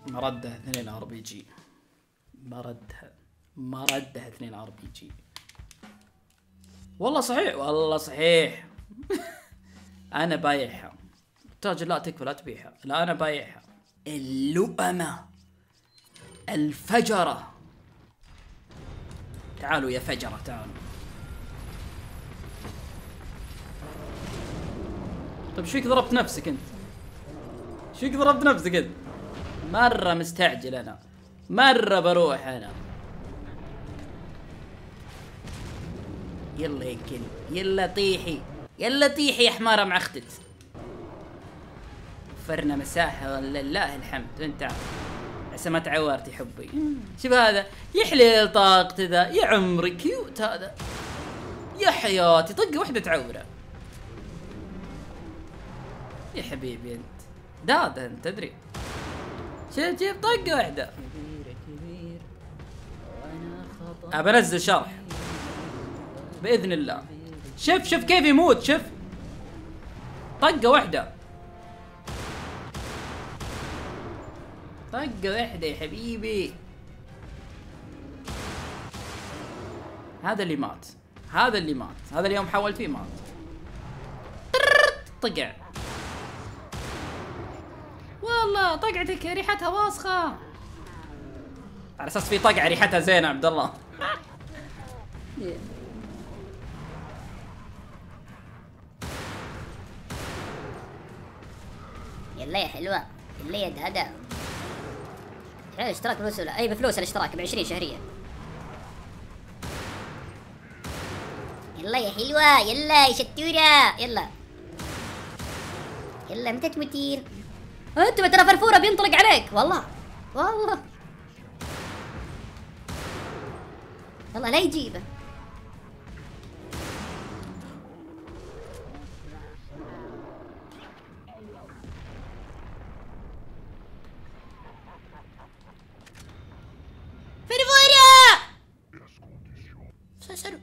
مردها اثنين ار بي جي. مردها مردها اثنين ار بي جي. والله صحيح والله صحيح. [LAUGHS] أنا بايعها. تاجر لا تكفى لا تبيعها. لا أنا بايعها. اللؤمة الفجرة. تعالوا يا فجرة تعالوا. طيب شو ضربت نفسك أنت؟ شو ضربت نفسك أنت؟ مرة مستعجل أنا. مرة بروح أنا. يلا يا كلب يلا طيحي يلا طيحي يا حمارة مع أختك. وفرنا مساحة لله الحمد وانت عسى ما تعورتي حبي. شوف هذا يا حليل طاقته ذا يا عمري cute هذا يا حياتي طقة واحدة تعورة. يا حبيبي انت دادا انت تدري. شوف شوف طقه واحدة أبى أنزل شرح. بإذن الله. شوف شوف كيف يموت شوف. طقة واحدة. طقة واحدة يا حبيبي. هذا اللي مات. هذا اللي مات. هذا اليوم حاول فيه مات. طقع. والله طقعتك ريحتها واسخة. على أساس في طقعه ريحتها زينة عبد الله. [LAUGHS] يلا يا حلوة. يلا يا دادا حلو الاشتراك بفلوس أي بفلوس الاشتراك ب 20 شهريا يلا يا حلوة. يلا يا شتورة يلا. يلا متى تموتين؟ انت ترى فرفورة بينطلق عليك. والله. والله. والله لا يجيبه فرفورة سلسلوا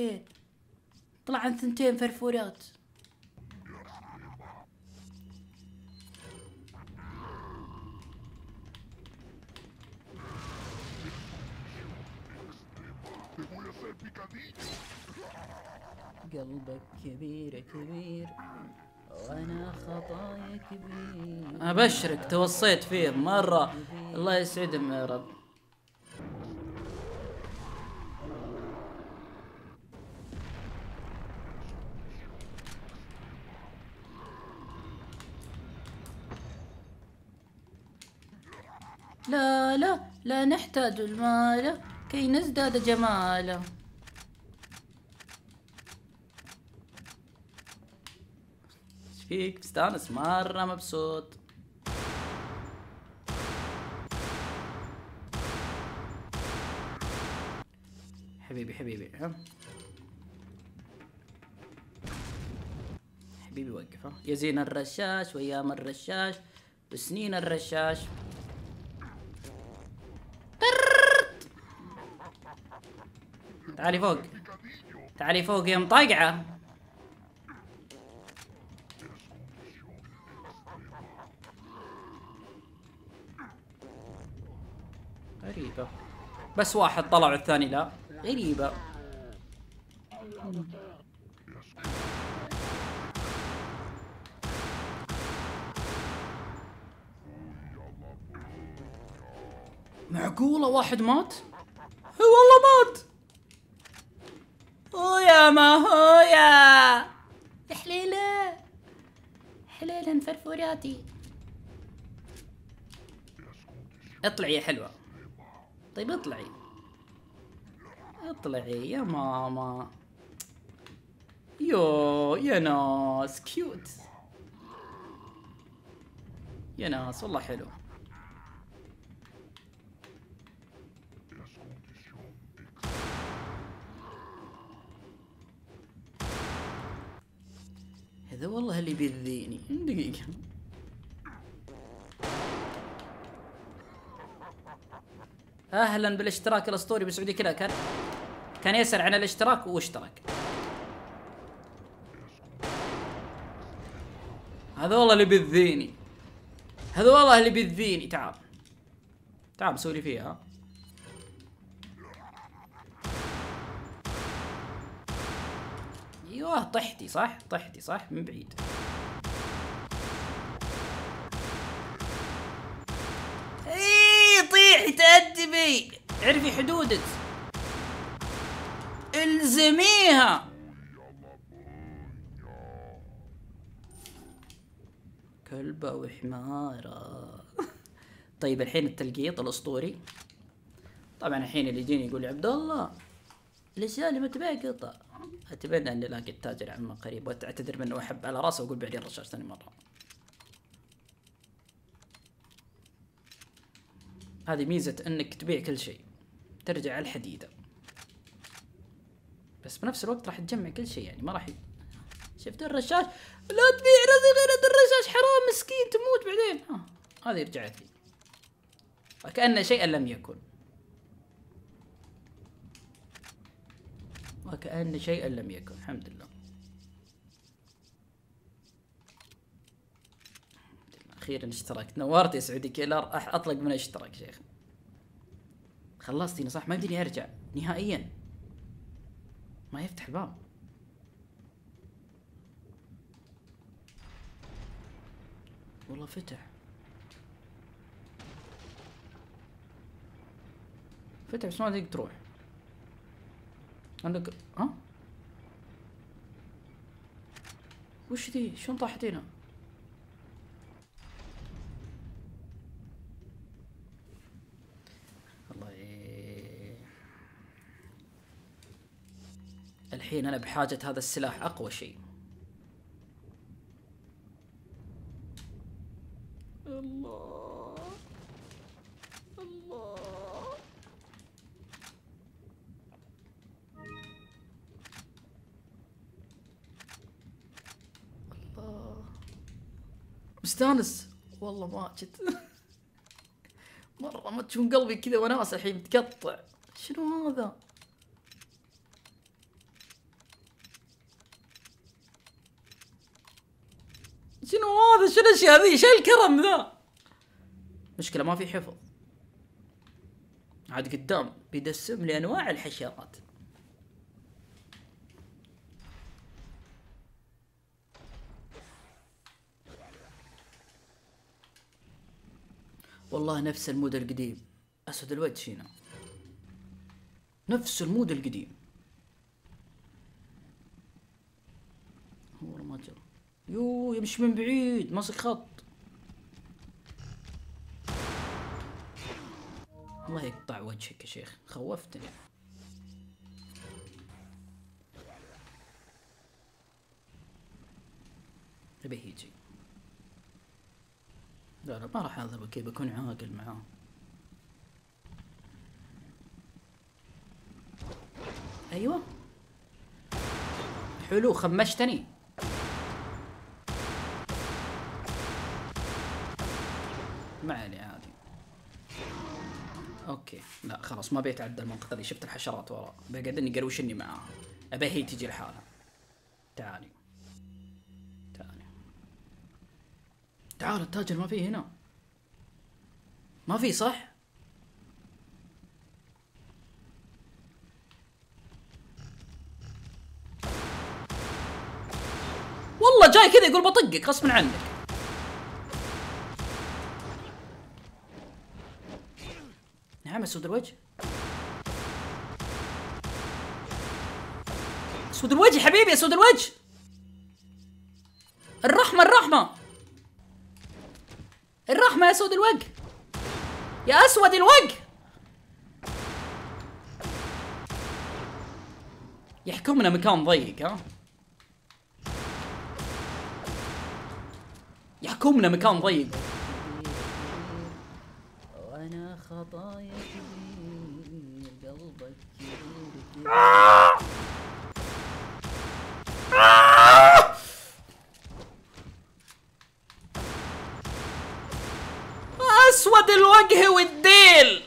ثنتين. طلعن ثنتين فرفورات قلبك كبير كبير. وأنا خطايا كبير. أبشرك توصيت فيه مرة. الله يسعدهم يا رب. لا لا نحتاج المال كي نزداد جمالا. فيك؟ مستانس مرة مبسوط. حبيبي حبيبي ها؟ حبيبي وقف ها؟ يا زين الرشاش وايام الرشاش وسنين الرشاش. تعالي فوق. تعالي فوق يا مطقعه غريبة. بس واحد طلع والثاني لا. غريبة. معقولة واحد مات؟ والله مات! هويا ما هويا. يا حليلة. حليلة فرفوراتي اطلعي يا حلوة. طيب اطلعي. اطلعي يا ماما. يو يا ناس cute. يا ناس والله حلو. هذا والله اللي بيذيني. دقيقة. أهلا بالاشتراك الأسطوري بالسعوديه كذا. كان كان يسأل عن الاشتراك واشترك. هذا والله اللي بيذيني. هذا والله اللي بيذيني. تعال. تعال سوي فيها. أيوه طحتي صح؟ طحتي صح؟ من بعيد. اي طيحي تأدبي عرفي حدودك. الزميها. كلبة وحمارة. طيب الحين التلقيط الأسطوري. طبعا الحين اللي يجيني يقول لي عبد الله الأشياء اللي قطع أتمنى أني الاقي التاجر عما قريب واعتذر منه وأحب على راسه وأقول بعدين رشاش ثاني مرة. هذه ميزة إنك تبيع كل شيء ترجع على الحديدة. بس بنفس الوقت راح تجمع كل شيء يعني ما راح ي... شفت الرشاش؟ لا تبيع رزق غير الرشاش حرام مسكين تموت بعدين. ها هذه رجعت لي. وكأن شيئا لم يكن. وكأن شيئا لم يكن. الحمد لله. أخيرا اشتركت. نورت يا سعودي كيلر أطلق من اشترك شيخ. خلصتني صح؟ ما يمديني أرجع. نهائيا. ما يفتح الباب. والله فتح. فتح بس ما تقدر تروح. عندك ها؟ وش ذي شلون طاحت هنا. الحين أنا بحاجة هذا السلاح أقوى شيء. والله ما جد [LAUGHS] مرة ما تشوفون قلبي كذا وناس الحين متقطع شنو هذا؟ شنو هذا؟ شنو الأشياء ذي؟ شو الكرم ذا؟ مشكلة ما في حفظ عاد قدام بيدسم لي انواع الحشرات والله نفس ال mod القديم. اسود الوجه هنا نفس ال mod القديم. هو ما جرى. يو يمشي من بعيد ماسك خط. الله يقطع وجهك يا شيخ. خوفتني. ابيه يجي لا لا ما راح اضربه كذا بكون عاقل معاه. أيوه. حلو خمشتني. ما علي عادي. أوكي. لا خلاص ما بيتعدى المنطقة ذي. شفت الحشرات ورا. اني قروشني معاها ابي هي تجي لحالها. تعالي تعال التاجر ما فيه هنا. ما في صح؟ والله جاي كذا يقول بطقك غصبا عنك. نعم أسود الوجه. أسود الوجه حبيبي أسود الوجه. الرحمة الرحمة. الرحمة يا اسود الوجه. يا أسود الوجه. يحكمنا مكان ضيق ها؟ يحكمنا مكان ضيق. وأنا خطايا قلبك كبير كبير اسود الوجه والديل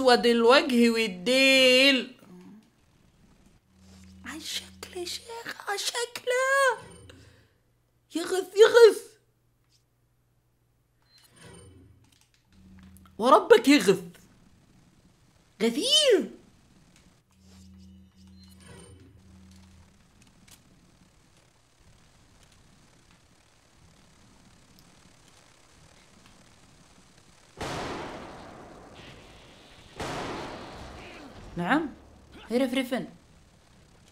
أسود الوجه والديل. على شكله يا شيخ على شكله يغث يغث. وربك يغث. غثير نعم يرفرفن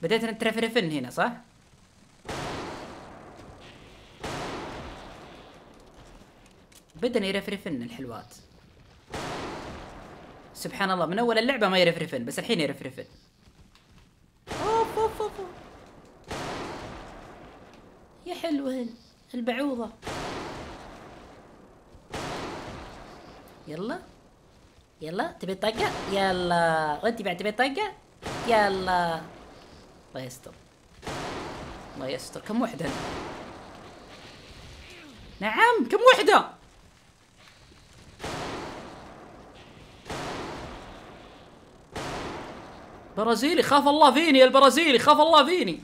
بديت أنت ترفرفن هنا صح؟ بدنا يرفرفن الحلوات. سبحان الله من أول اللعبة ما يرفرفن بس الحين يرفرفن. أوف أوف أوف. يا حلوة البعوضة. يلا يلا تبي طقة يلا. وانت بعد تبي طقة يلا. الله يستر. الله يستر. كم وحدة؟ نعم كم وحدة؟ برازيلي خاف الله فيني يا البرازيلي خاف الله فيني.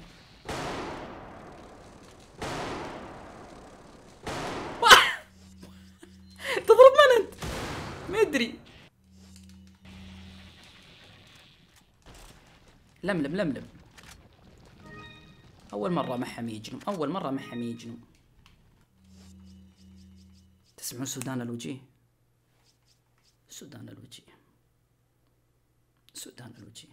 لملم لملم. أول مرة محم يجنم أول مرة محم يجنم تسمعون سودان الوجيه؟ سودان الوجيه. سودان الوجيه.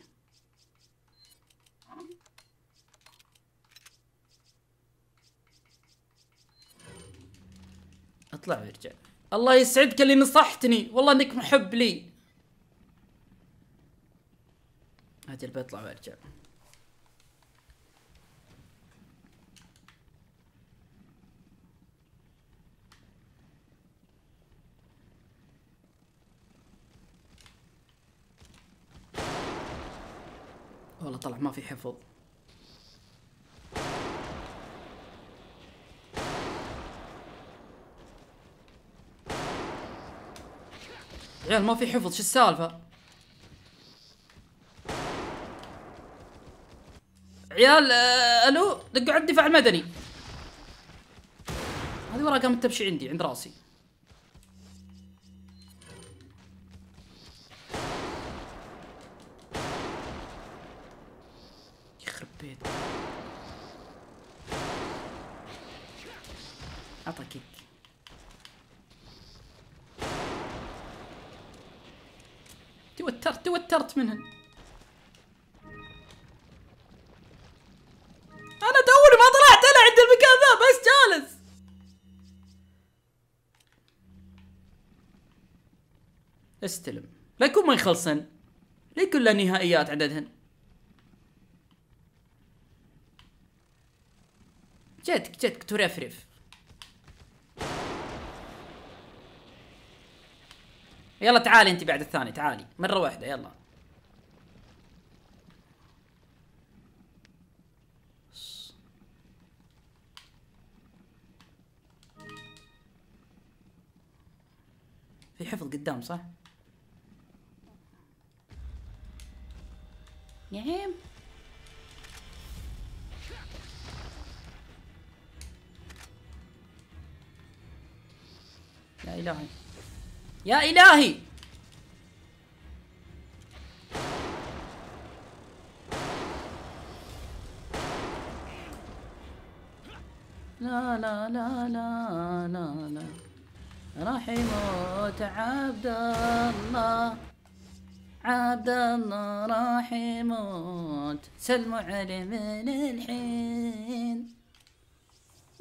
اطلع وارجع الله يسعدك اللي نصحتني. والله إنك محب لي. أجل بطلع وارجع والله طلع ما في حفظ. عيال ما في حفظ شو السالفة؟ عيال آه ألو دقوا على الدفاع المدني هذه ورقة قامت تمشي عندي عند راسي. استلم لا يكون ما يخلصن. لا يكون له نهائيات عددهن. جتك جتك ترفرف. يلا تعالي انت بعد الثاني تعالي. مرة واحدة يلا. في حفظ قدام صح؟ نعم. يا إلهي. يا إلهي. لا لا لا لا لا لا. يموت عبد الله. عبد الله راح يموت سلموا عليه من الحين.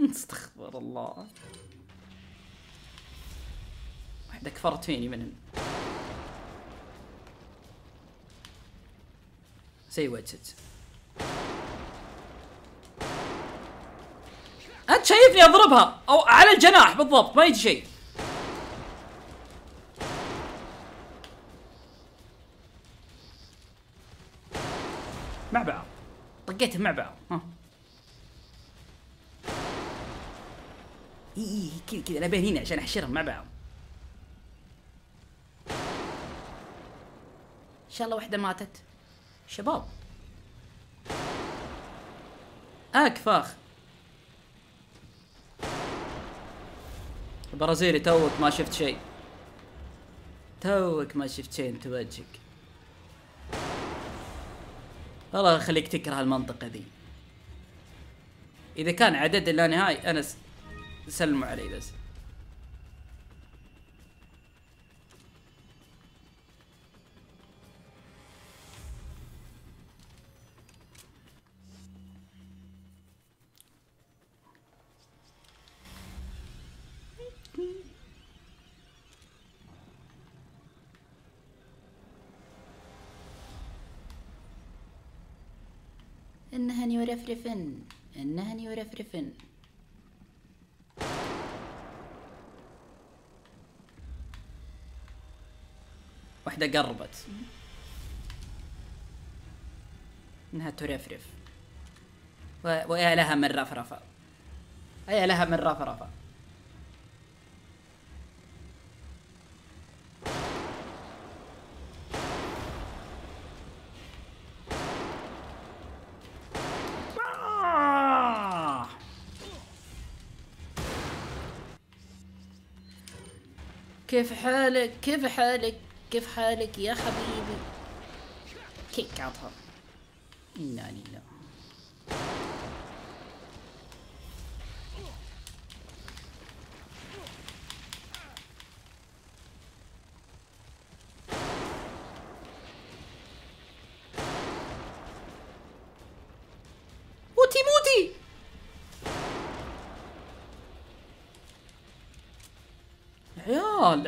استغفر الله. واحدة كفرت فيني منهن زي وجهت أنت شايفني أضربها؟ أو على الجناح بالضبط ما يجي شيء. طقيتهم مع بعض. ها. اي اي كذا كذا. لابين هنا عشان أحشرهم مع بعض. إن شاء الله واحدة ماتت. شباب. اكفاخ البرازيلي توك ما شفت شيء. توك ما شفت شيء انت وجهك. والله خليك تكره المنطقة ذي إذا كان عدد لا نهائي أنا س- سلموا علي بس. يرفرفن إنهن يرفرفن واحدة قربت. إنها ترفرف ويا لها من رفرفة. يا لها من رفرفة آه. كيف حالك؟ كيف حالك؟ كيف حالك يا حبيبي؟ كيك عطها إنا لله.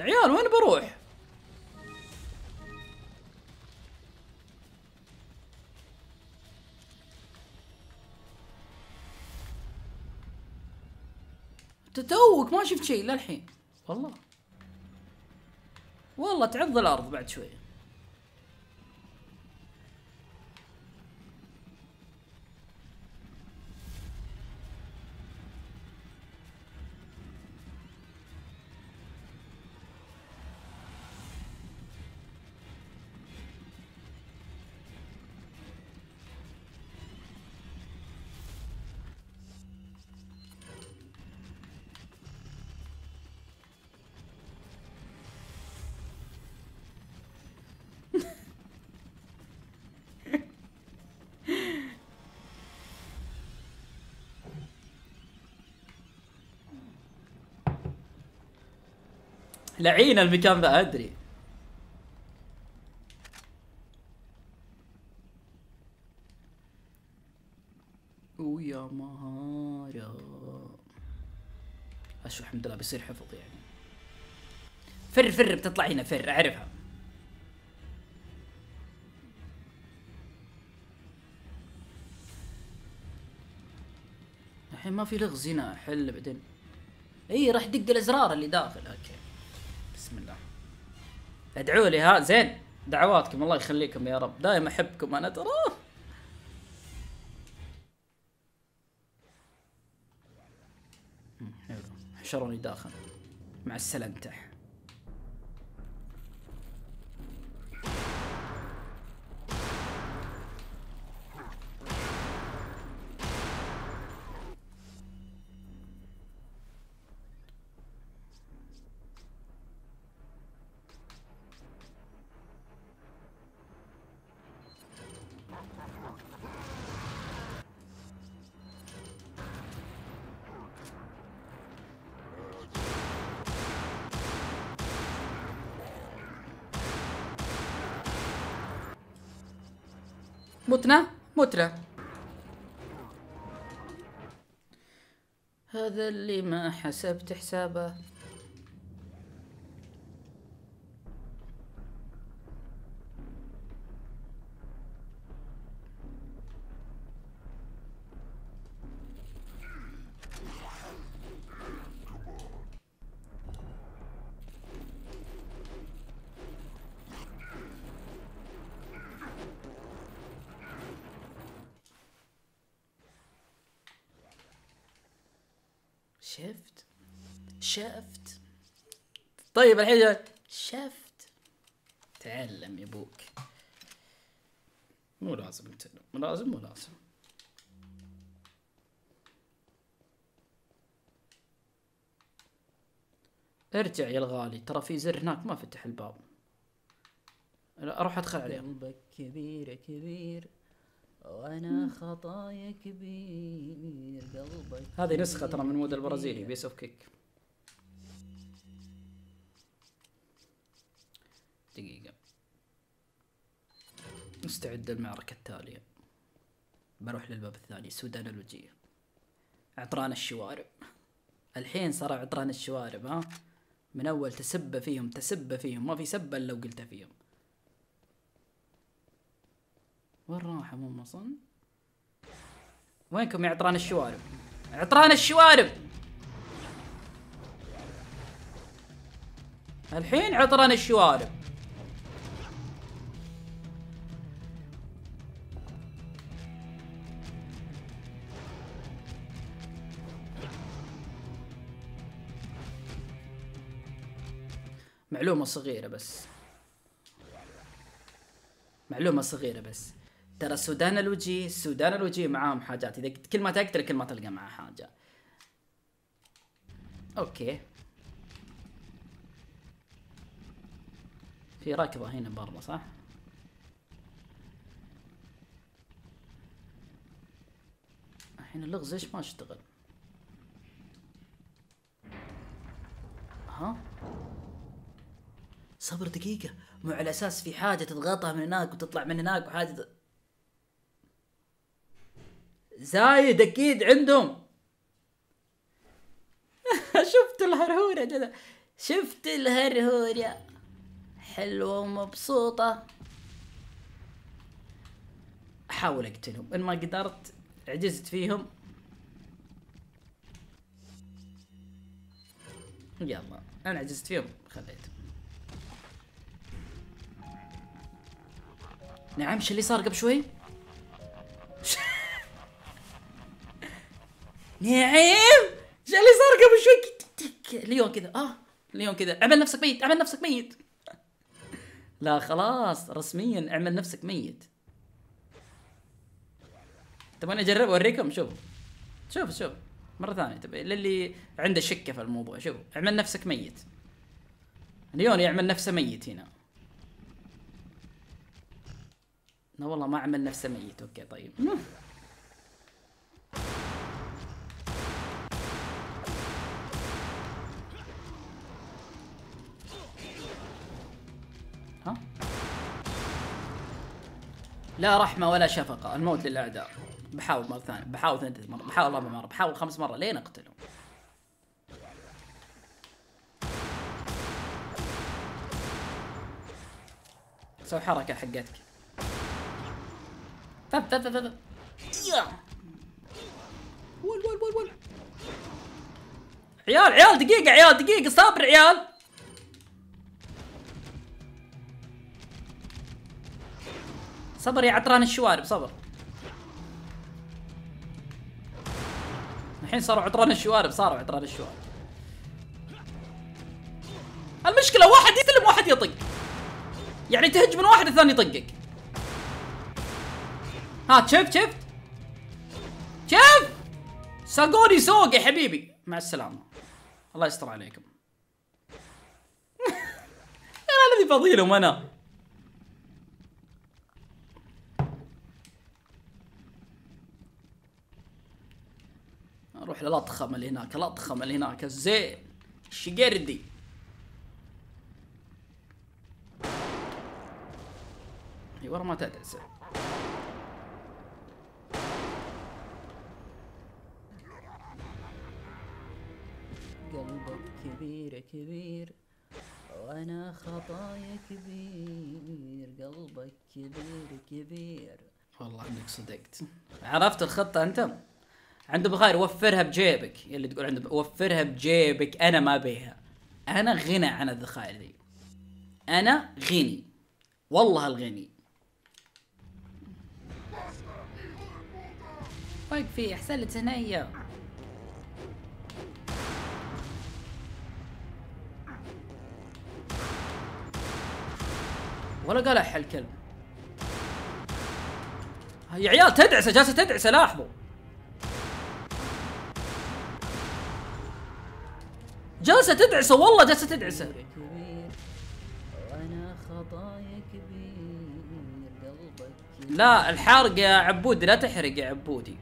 عيال وين بروح؟ تتوك ما شفت شيء للحين؟ والله. والله تعض الأرض بعد شوية لعين المكان ذا أدري. ويا مهارة. أشو الحمد لله بيصير حفظ يعني. فر فر بتطلع هنا فر أعرفها. الحين ما في لغز هنا حل بعدين. اي راح دق الأزرار اللي داخل أوكي. بسم الله. ادعوا لي ها زين. دعواتكم الله يخليكم يا رب. دائما احبكم أنا ترى. حشروني داخل. مع السلنتح متنا؟ متنا هذا اللي ما حسبت حسابه. طيب الحين. شفت. تعلم يا أبوك. مو لازم نتعلم مو لازم مو لازم. ارجع يا الغالي. ترى في زر هناك ما فتح الباب. لا، أروح أدخل عليه. قلبك كبير كبير. وأنا خطايا كبير. قلبك هذه نسخة ترى من مود البرازيلي بيس أوف كيك دقيقة نستعد للمعركة التالية. بروح للباب الثاني سودان الوجية. عطران الشوارب. الحين صار عطران الشوارب ها؟ من أول تسب فيهم تسب فيهم. ما في سبة إلا لو قلت فيهم. وين راح ام مصن؟ وينكم يا عطران الشوارب؟ عطران الشوارب! الحين عطران الشوارب. معلومة صغيرة بس معلومة صغيرة بس ترى السودان الوجيه السودان الوجيه معاهم حاجات إذا كل ما تقتل كل ما تلقى معاه حاجة أوكي في ركضة هنا برا صح؟ الحين اللغز ليش ما أشتغل؟ ها؟ صبر دقيقة. مو على أساس في حاجة تضغطها من هناك وتطلع من هناك وحاجة ت- زايد أكيد عندهم. [LAUGHS] شفت الهرهورة كذا. شفت الهرهورة. حلوة ومبسوطة. أحاول أقتلهم. إن ما قدرت عجزت فيهم. يلا أنا عجزت فيهم. خليتهم نعم شو اللي صار قبل شوي؟ نعم شو اللي صار قبل شوي. ليون كذا آه ليون كذا. اعمل نفسك ميت اعمل نفسك ميت. لا خلاص رسميا اعمل نفسك ميت. تبغاني أجرب؟ أوريكم شوف. شوف شوف. مرة ثانية تبي للي عنده شكة في الموضوع شوف. اعمل نفسك ميت. ليون يعمل نفسه ميت هنا. لا والله ما عمل نفسه ميت. okay طيب. ها؟ لا رحمة ولا شفقة. الموت للأعداء. بحاول مرة ثانية. بحاول ثالث مرة بحاول رابع مرة. بحاول خمس مرة لين أقتلهم. سوي حركة حقتك. ول ول ول ول عيال عيال دقيقة عيال دقيقة صابر عيال. صبر يا عطران الشوارب صبر. الحين صاروا عطران الشوارب صاروا عطران الشوارب. المشكلة واحد يسلم واحد يطق. يعني تهج من واحد الثاني يطقك. ها شفت شفت؟ شوف ساقوني سوق يا حبيبي. مع السلامة. الله يستر عليكم. [LAUGHS] أنا الذي فضيلهم أنا. أروح للأطخم اللي هناك الأطخم اللي هناك. الزين الشقردي أي ورا ما تدعسه كبير كبير. وأنا خطايا كبير قلبك كبير كبير. والله إنك صدقت. عرفت الخطة أنت؟ عنده بخير وفرها بجيبك. اللي تقول عنده ب- وفرها بجيبك. أنا ما بيها. أنا غنى عن الذخائر ذي أنا غني. والله الغني. وقفي احسن لك هنية ولا قال اح الكلب. يا عيال تدعسه جالسة تدعسه لاحظوا. جالسة تدعسه والله جالسة تدعسه. لا الحرق يا عبودي لا تحرق يا عبودي.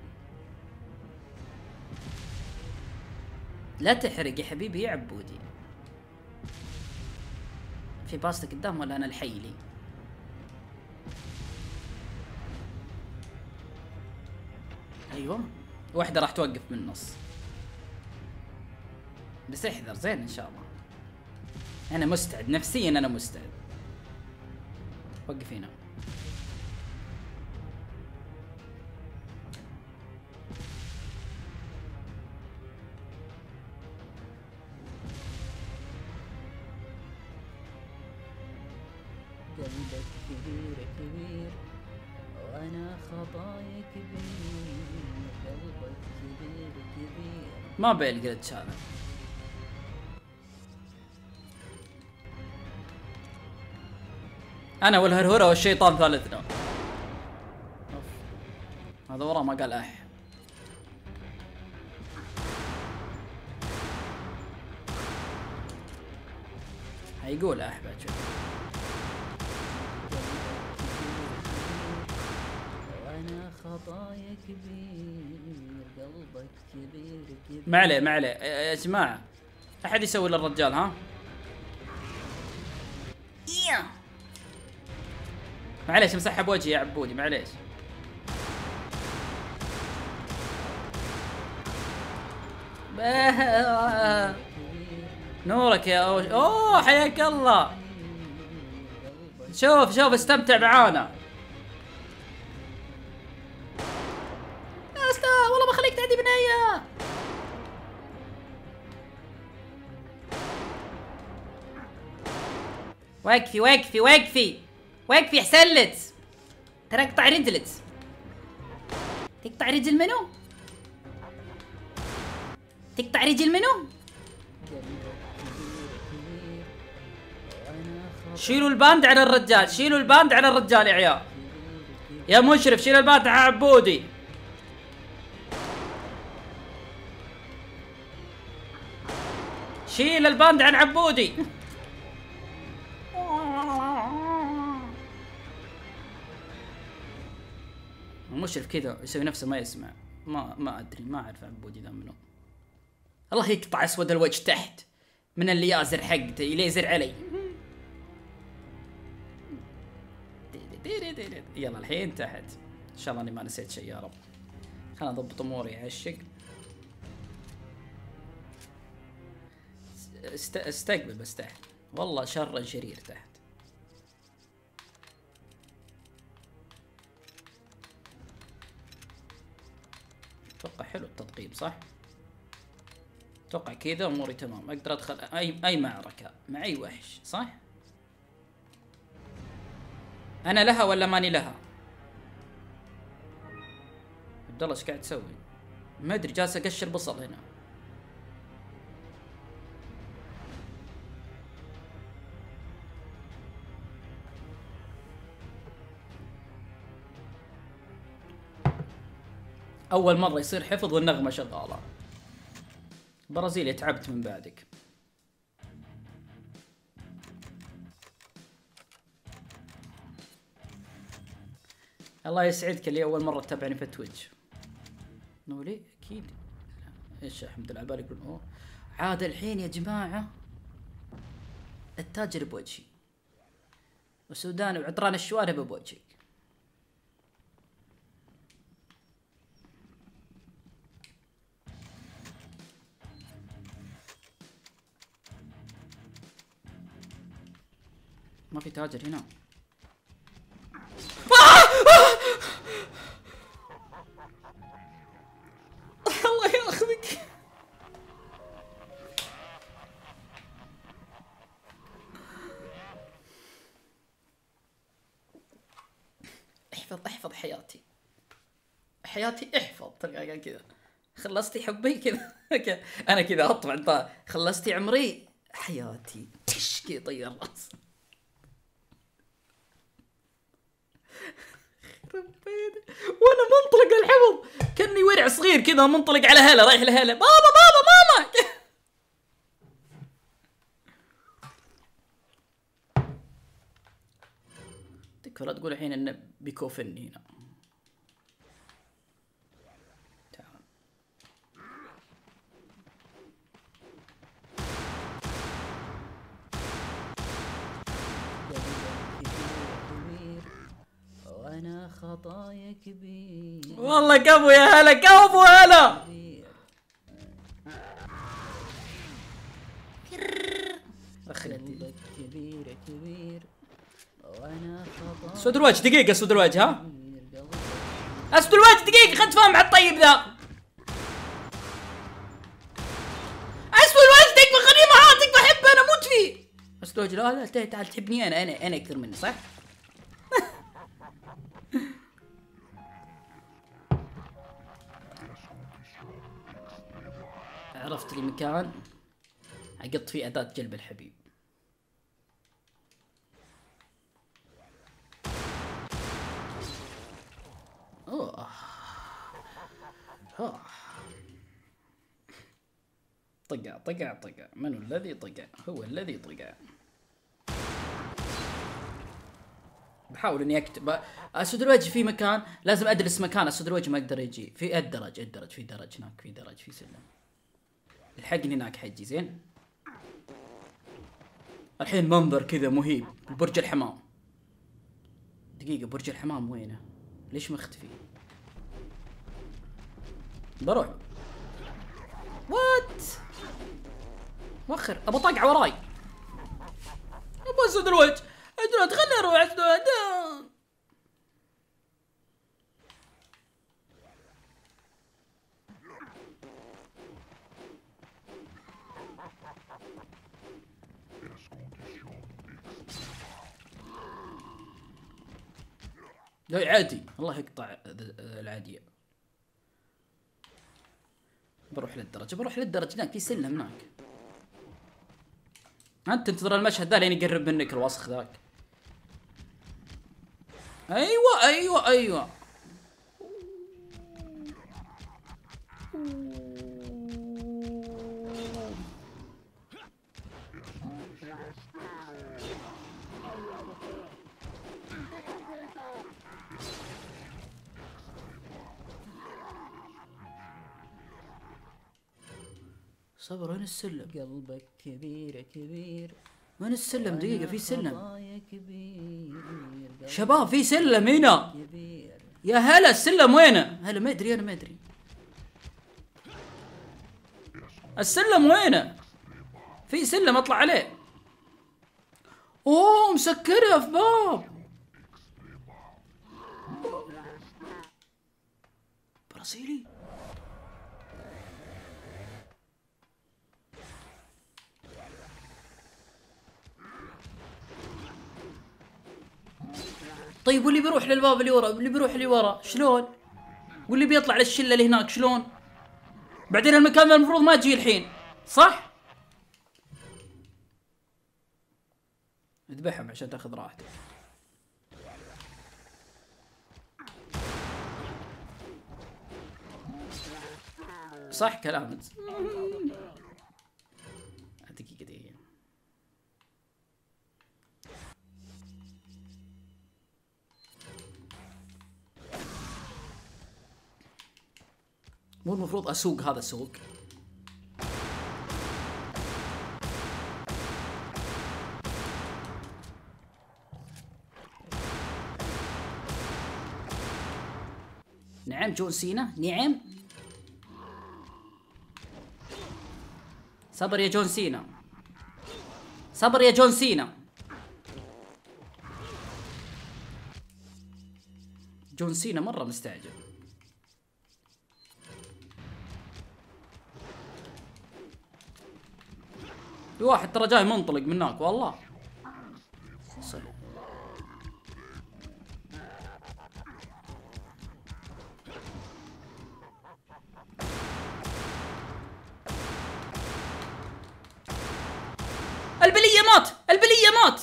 لا تحرق يا حبيبي يا عبودي. في باستا قدام ولا أنا الحيلي أيوه. واحدة راح توقف من النص. بس احذر زين إن شاء الله. أنا مستعد. نفسيا أنا مستعد. وقف هنا. ما بين الجلتش هذا أنا والهرهره والشيطان ثالثنا. أوف. هذا ورا ما قال اح هيقول اح بعد شوي. كبير قلبك كبير كبير. ما عليه ما عليه. يا جماعة أحد يسوي للرجال ها؟ معليش مسحب وجهي يا عبودي معليش. نورك يا أوش. أوه حياك الله. شوف شوف استمتع معانا. وقفي وقفي وقفي وقفي حسلت ترى اقطع رجلك تقطع رجل منو؟ تقطع رجل منو؟ شيلوا ال ban على الرجال شيلوا ال ban على الرجال يا عيال. يا مشرف شيل ال ban على عبودي. شيل ال ban عن عبودي. المشرف كذا يسوي نفسه ما يسمع. ما ما أدري ما أعرف عبودي ذا منو. الله يقطع أسود الوجه تحت. من الليزر حقته يليزر علي. يلا الحين تحت. إن شاء الله إني ما نسيت شيء يا رب. خلنا نضبط أموري عشق. است... استقبل بس تحت. والله شر شرير تحت. حلو التطقيم صح؟ أتوقع كذا أموري تمام أقدر أدخل أي أي معركة مع اي وحش صح؟ أنا لها ولا ماني لها؟ عبد الله إيش قاعد تسوي؟ ما أدري جالس أقشر بصل هنا أول مرة يصير حفظ والنغمة شغالة. برازيليا تعبت من بعدك. الله يسعدك اللي أول مرة تتابعني في تويتش. نولي؟ أكيد. إيش احمد العبالي يقول أوه. عاد الحين يا جماعة التاجر بوجهي. وسوداني وعطران الشوارب بوجهك ما في تاجر هنا. الله ياخذك. احفظ احفظ حياتي. حياتي احفظ تلقى كذا. خلصتي حبي كذا. [LAUGHS] أنا كذا اطبع انت خلصتي عمري. حياتي. تش كذا طير راس [LAUGHS] وأنا منطلق الحفظ. كأني ورع صغير كذا منطلق على هلا رايح لهلا. بابا بابا ماما! [LAUGHS] تكفى لا تقول الحين إنه بيكوفني هنا تعال كبير وأنا خطايا كبير. والله كفو يا هلا كفو هلا. اخرتي كبير كبير. وأنا خطايا اسود الوجه دقيقة اسود الوجه ها؟ أسود الوجه دقيقة خلنا نتفاهم على الطيب ذا. أسود الوجه تكفى خليه معاه تكفى أحبه أنا أموت فيه أسود الوجه لا لا تعال تحبني أنا أنا أنا أكثر مني صح؟ عرفت لي مكان اقط فيه أداة جلب الحبيب. أوه. طقع طقع طقع. من الذي طقع؟ هو الذي طقع. بحاول إني أكتب. أسود الوجه في مكان لازم أدرس مكان أسود الوجه ما أقدر يجي. في الدرج الدرج في درج هناك في درج في سلم. الحقني هناك حجي زين؟ الحين منظر كذا مهيب برج الحمام. دقيقة برج الحمام وينه؟ ليش مختفي؟ بروح. وات وخر أبو طقع وراي. أبو أسود الوجه. خليني أروح عادي. الله يقطع العادية. بروح للدرج بروح للدرج هناك في سلم هناك. أنت تنتظر المشهد ذا لين يقرب منك الوسخ ذاك. أيوه أيوه أيوه. صبر وين السلم قلبك كبير كبير وين السلم دقيقة في سلم شباب في سلم هنا يا هلا السلم وينه؟ هلا ما أدري أنا ما أدري. السلم وينه؟ في سلم أطلع عليه. أوه مسكرها في باب. برازيلي طيب واللي بيروح للباب اللي ورا اللي بيروح اللي ورا شلون؟ واللي بيطلع للشلة اللي هناك شلون؟ بعدين المكان المفروض ما تجي الحين صح؟ اذبحهم عشان تاخذ راحتك صح كلامك دقيقة دقيقة مو المفروض أسوق هذا السوق. نعم جون سينا. نعم. صبر يا جون سينا. صبر يا جون سينا. جون سينا مرة مستعجل. في واحد ترى جاي منطلق من هناك والله صح. البلية مات البلية مات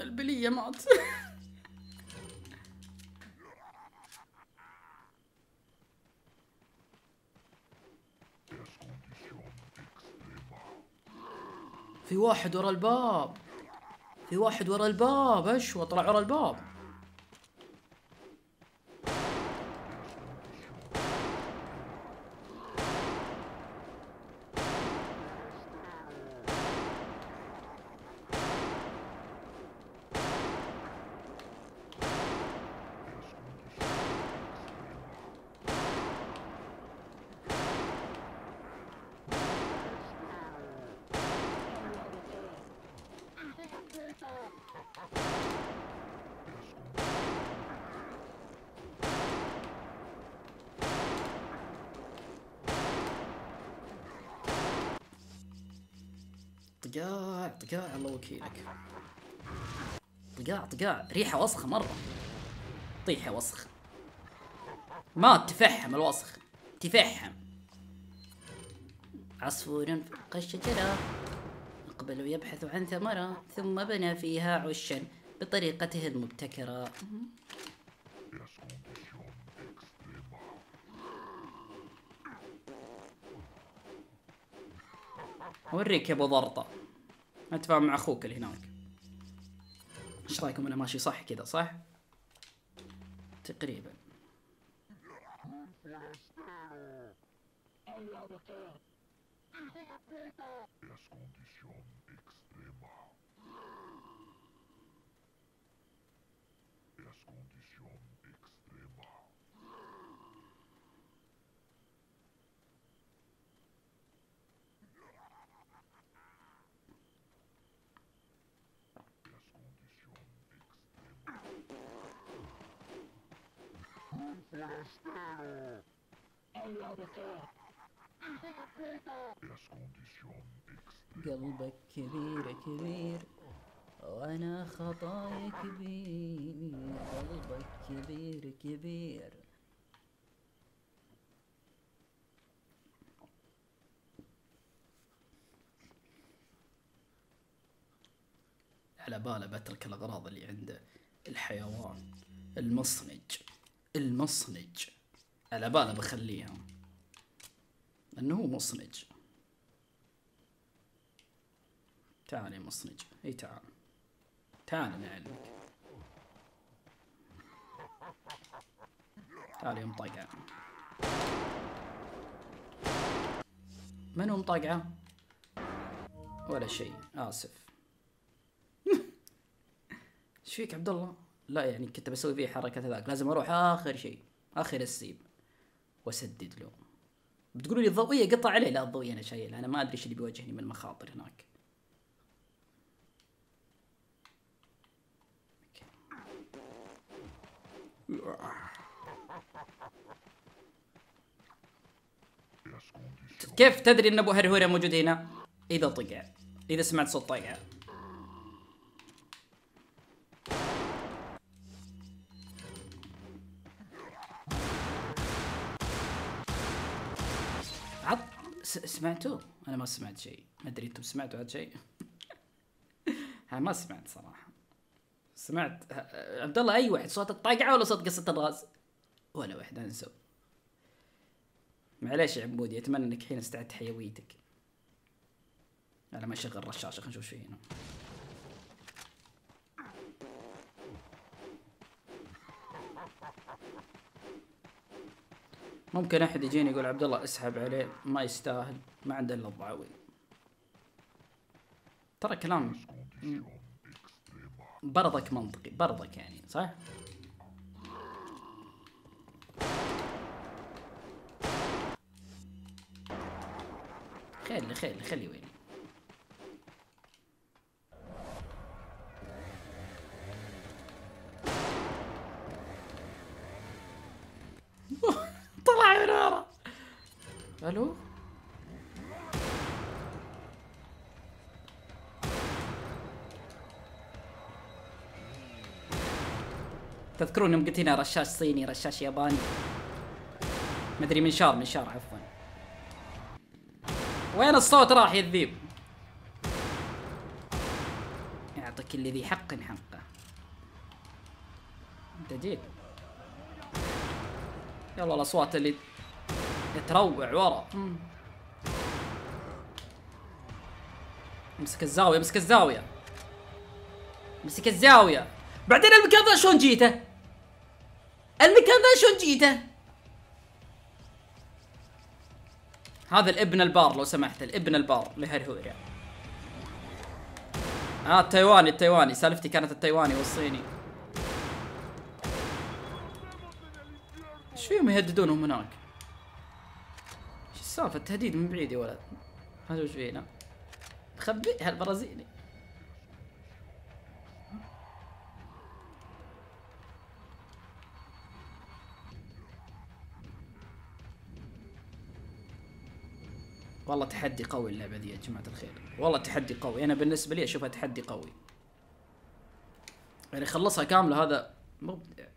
البلية مات في واحد ورا الباب. في واحد ورا الباب إيش طلع ورا الباب. طقاع الله وكيلك. طقاع طقاع ريحة وسخة مرة. طيحة وسخ ما تفحم الوسخ. تفحم عصفور فوق الشجرة. أقبل يبحث عن ثمرة. ثم بنى فيها عشا بطريقته المبتكرة. أوريك يا أبو ضرطة. أتفاهم مع أخوك اللي هناك. إيش رأيكم أنا ماشي صح كذا صح؟ تقريبا. قلبك كبير كبير وأنا خطايا كبير. قلبك كبير كبير. على باله بترك الأغراض اللي عنده الحيوان المصنج. المصنج. على باله بخليها لأنه هو مصنج. تعال يا مصنج. إي تعال تعال نعلمك تعال يا مطقعة. من هو مطقعة؟ ولا شيء. آسف. [LAUGHS] إيش فيك عبد الله؟ لا يعني كنت بسوي فيه حركة ذاك لازم أروح آخر شيء آخر السيب وأسدد له. بتقولوا لي الضوئية؟ قطع عليه. لا الضوئية أنا شايلها. أنا ما أدري إيش اللي بيواجهني من مخاطر هناك. كيف تدري إن أبو هرهورة موجود هنا؟ إذا طقع. إذا سمعت صوت طقع س- سمعتوا؟ أنا ما سمعت شيء. ما أدري أنتم سمعتوا هذا شيء؟ [LAUGHS] ما سمعت صراحة. سمعت عبد الله أي واحد؟ صوت الطقعه ولا صوت قصة الراس؟ ولا واحد انسوا معليش يا عمودي أتمنى إنك الحين استعدت حيويتك. أنا ما أشغل رشاشه خلينا نشوف في هنا ممكن أحد يجيني يقول عبد الله اسحب عليه ما يستاهل ما عنده إلا الضعوي ترى كلام برضك منطقي برضك يعني صح؟ خلي خلي خلي وين طلع من ورا ألو؟ تذكرون يوم قلت لنا رشاش صيني رشاش ياباني. مدري منشار منشار عفوا. وين الصوت راح يا الذيب؟ يعطيك اللي ذي حق حقه. أنت جيت. يلا الأصوات اللي تروع ورا. امسك الزاوية امسك الزاوية امسك الزاوية بعدين المكان ذا شلون جيته؟ المكان ذا شلون جيته؟ هذا الابن البار لو سمحت الابن البار لهرهوريا آه التايواني التايواني سالفتي كانت التايواني والصيني إيش فيهم يهددونهم هناك؟ إيش السالفة التهديد من بعيد يا ولد. هذا وش فينا؟ خبئها البرازيلي والله تحدي قوي اللعبة ذي يا جماعة الخير. والله تحدي قوي. أنا بالنسبة لي أشوفها تحدي قوي. يعني خلصها كاملة هذا مبدع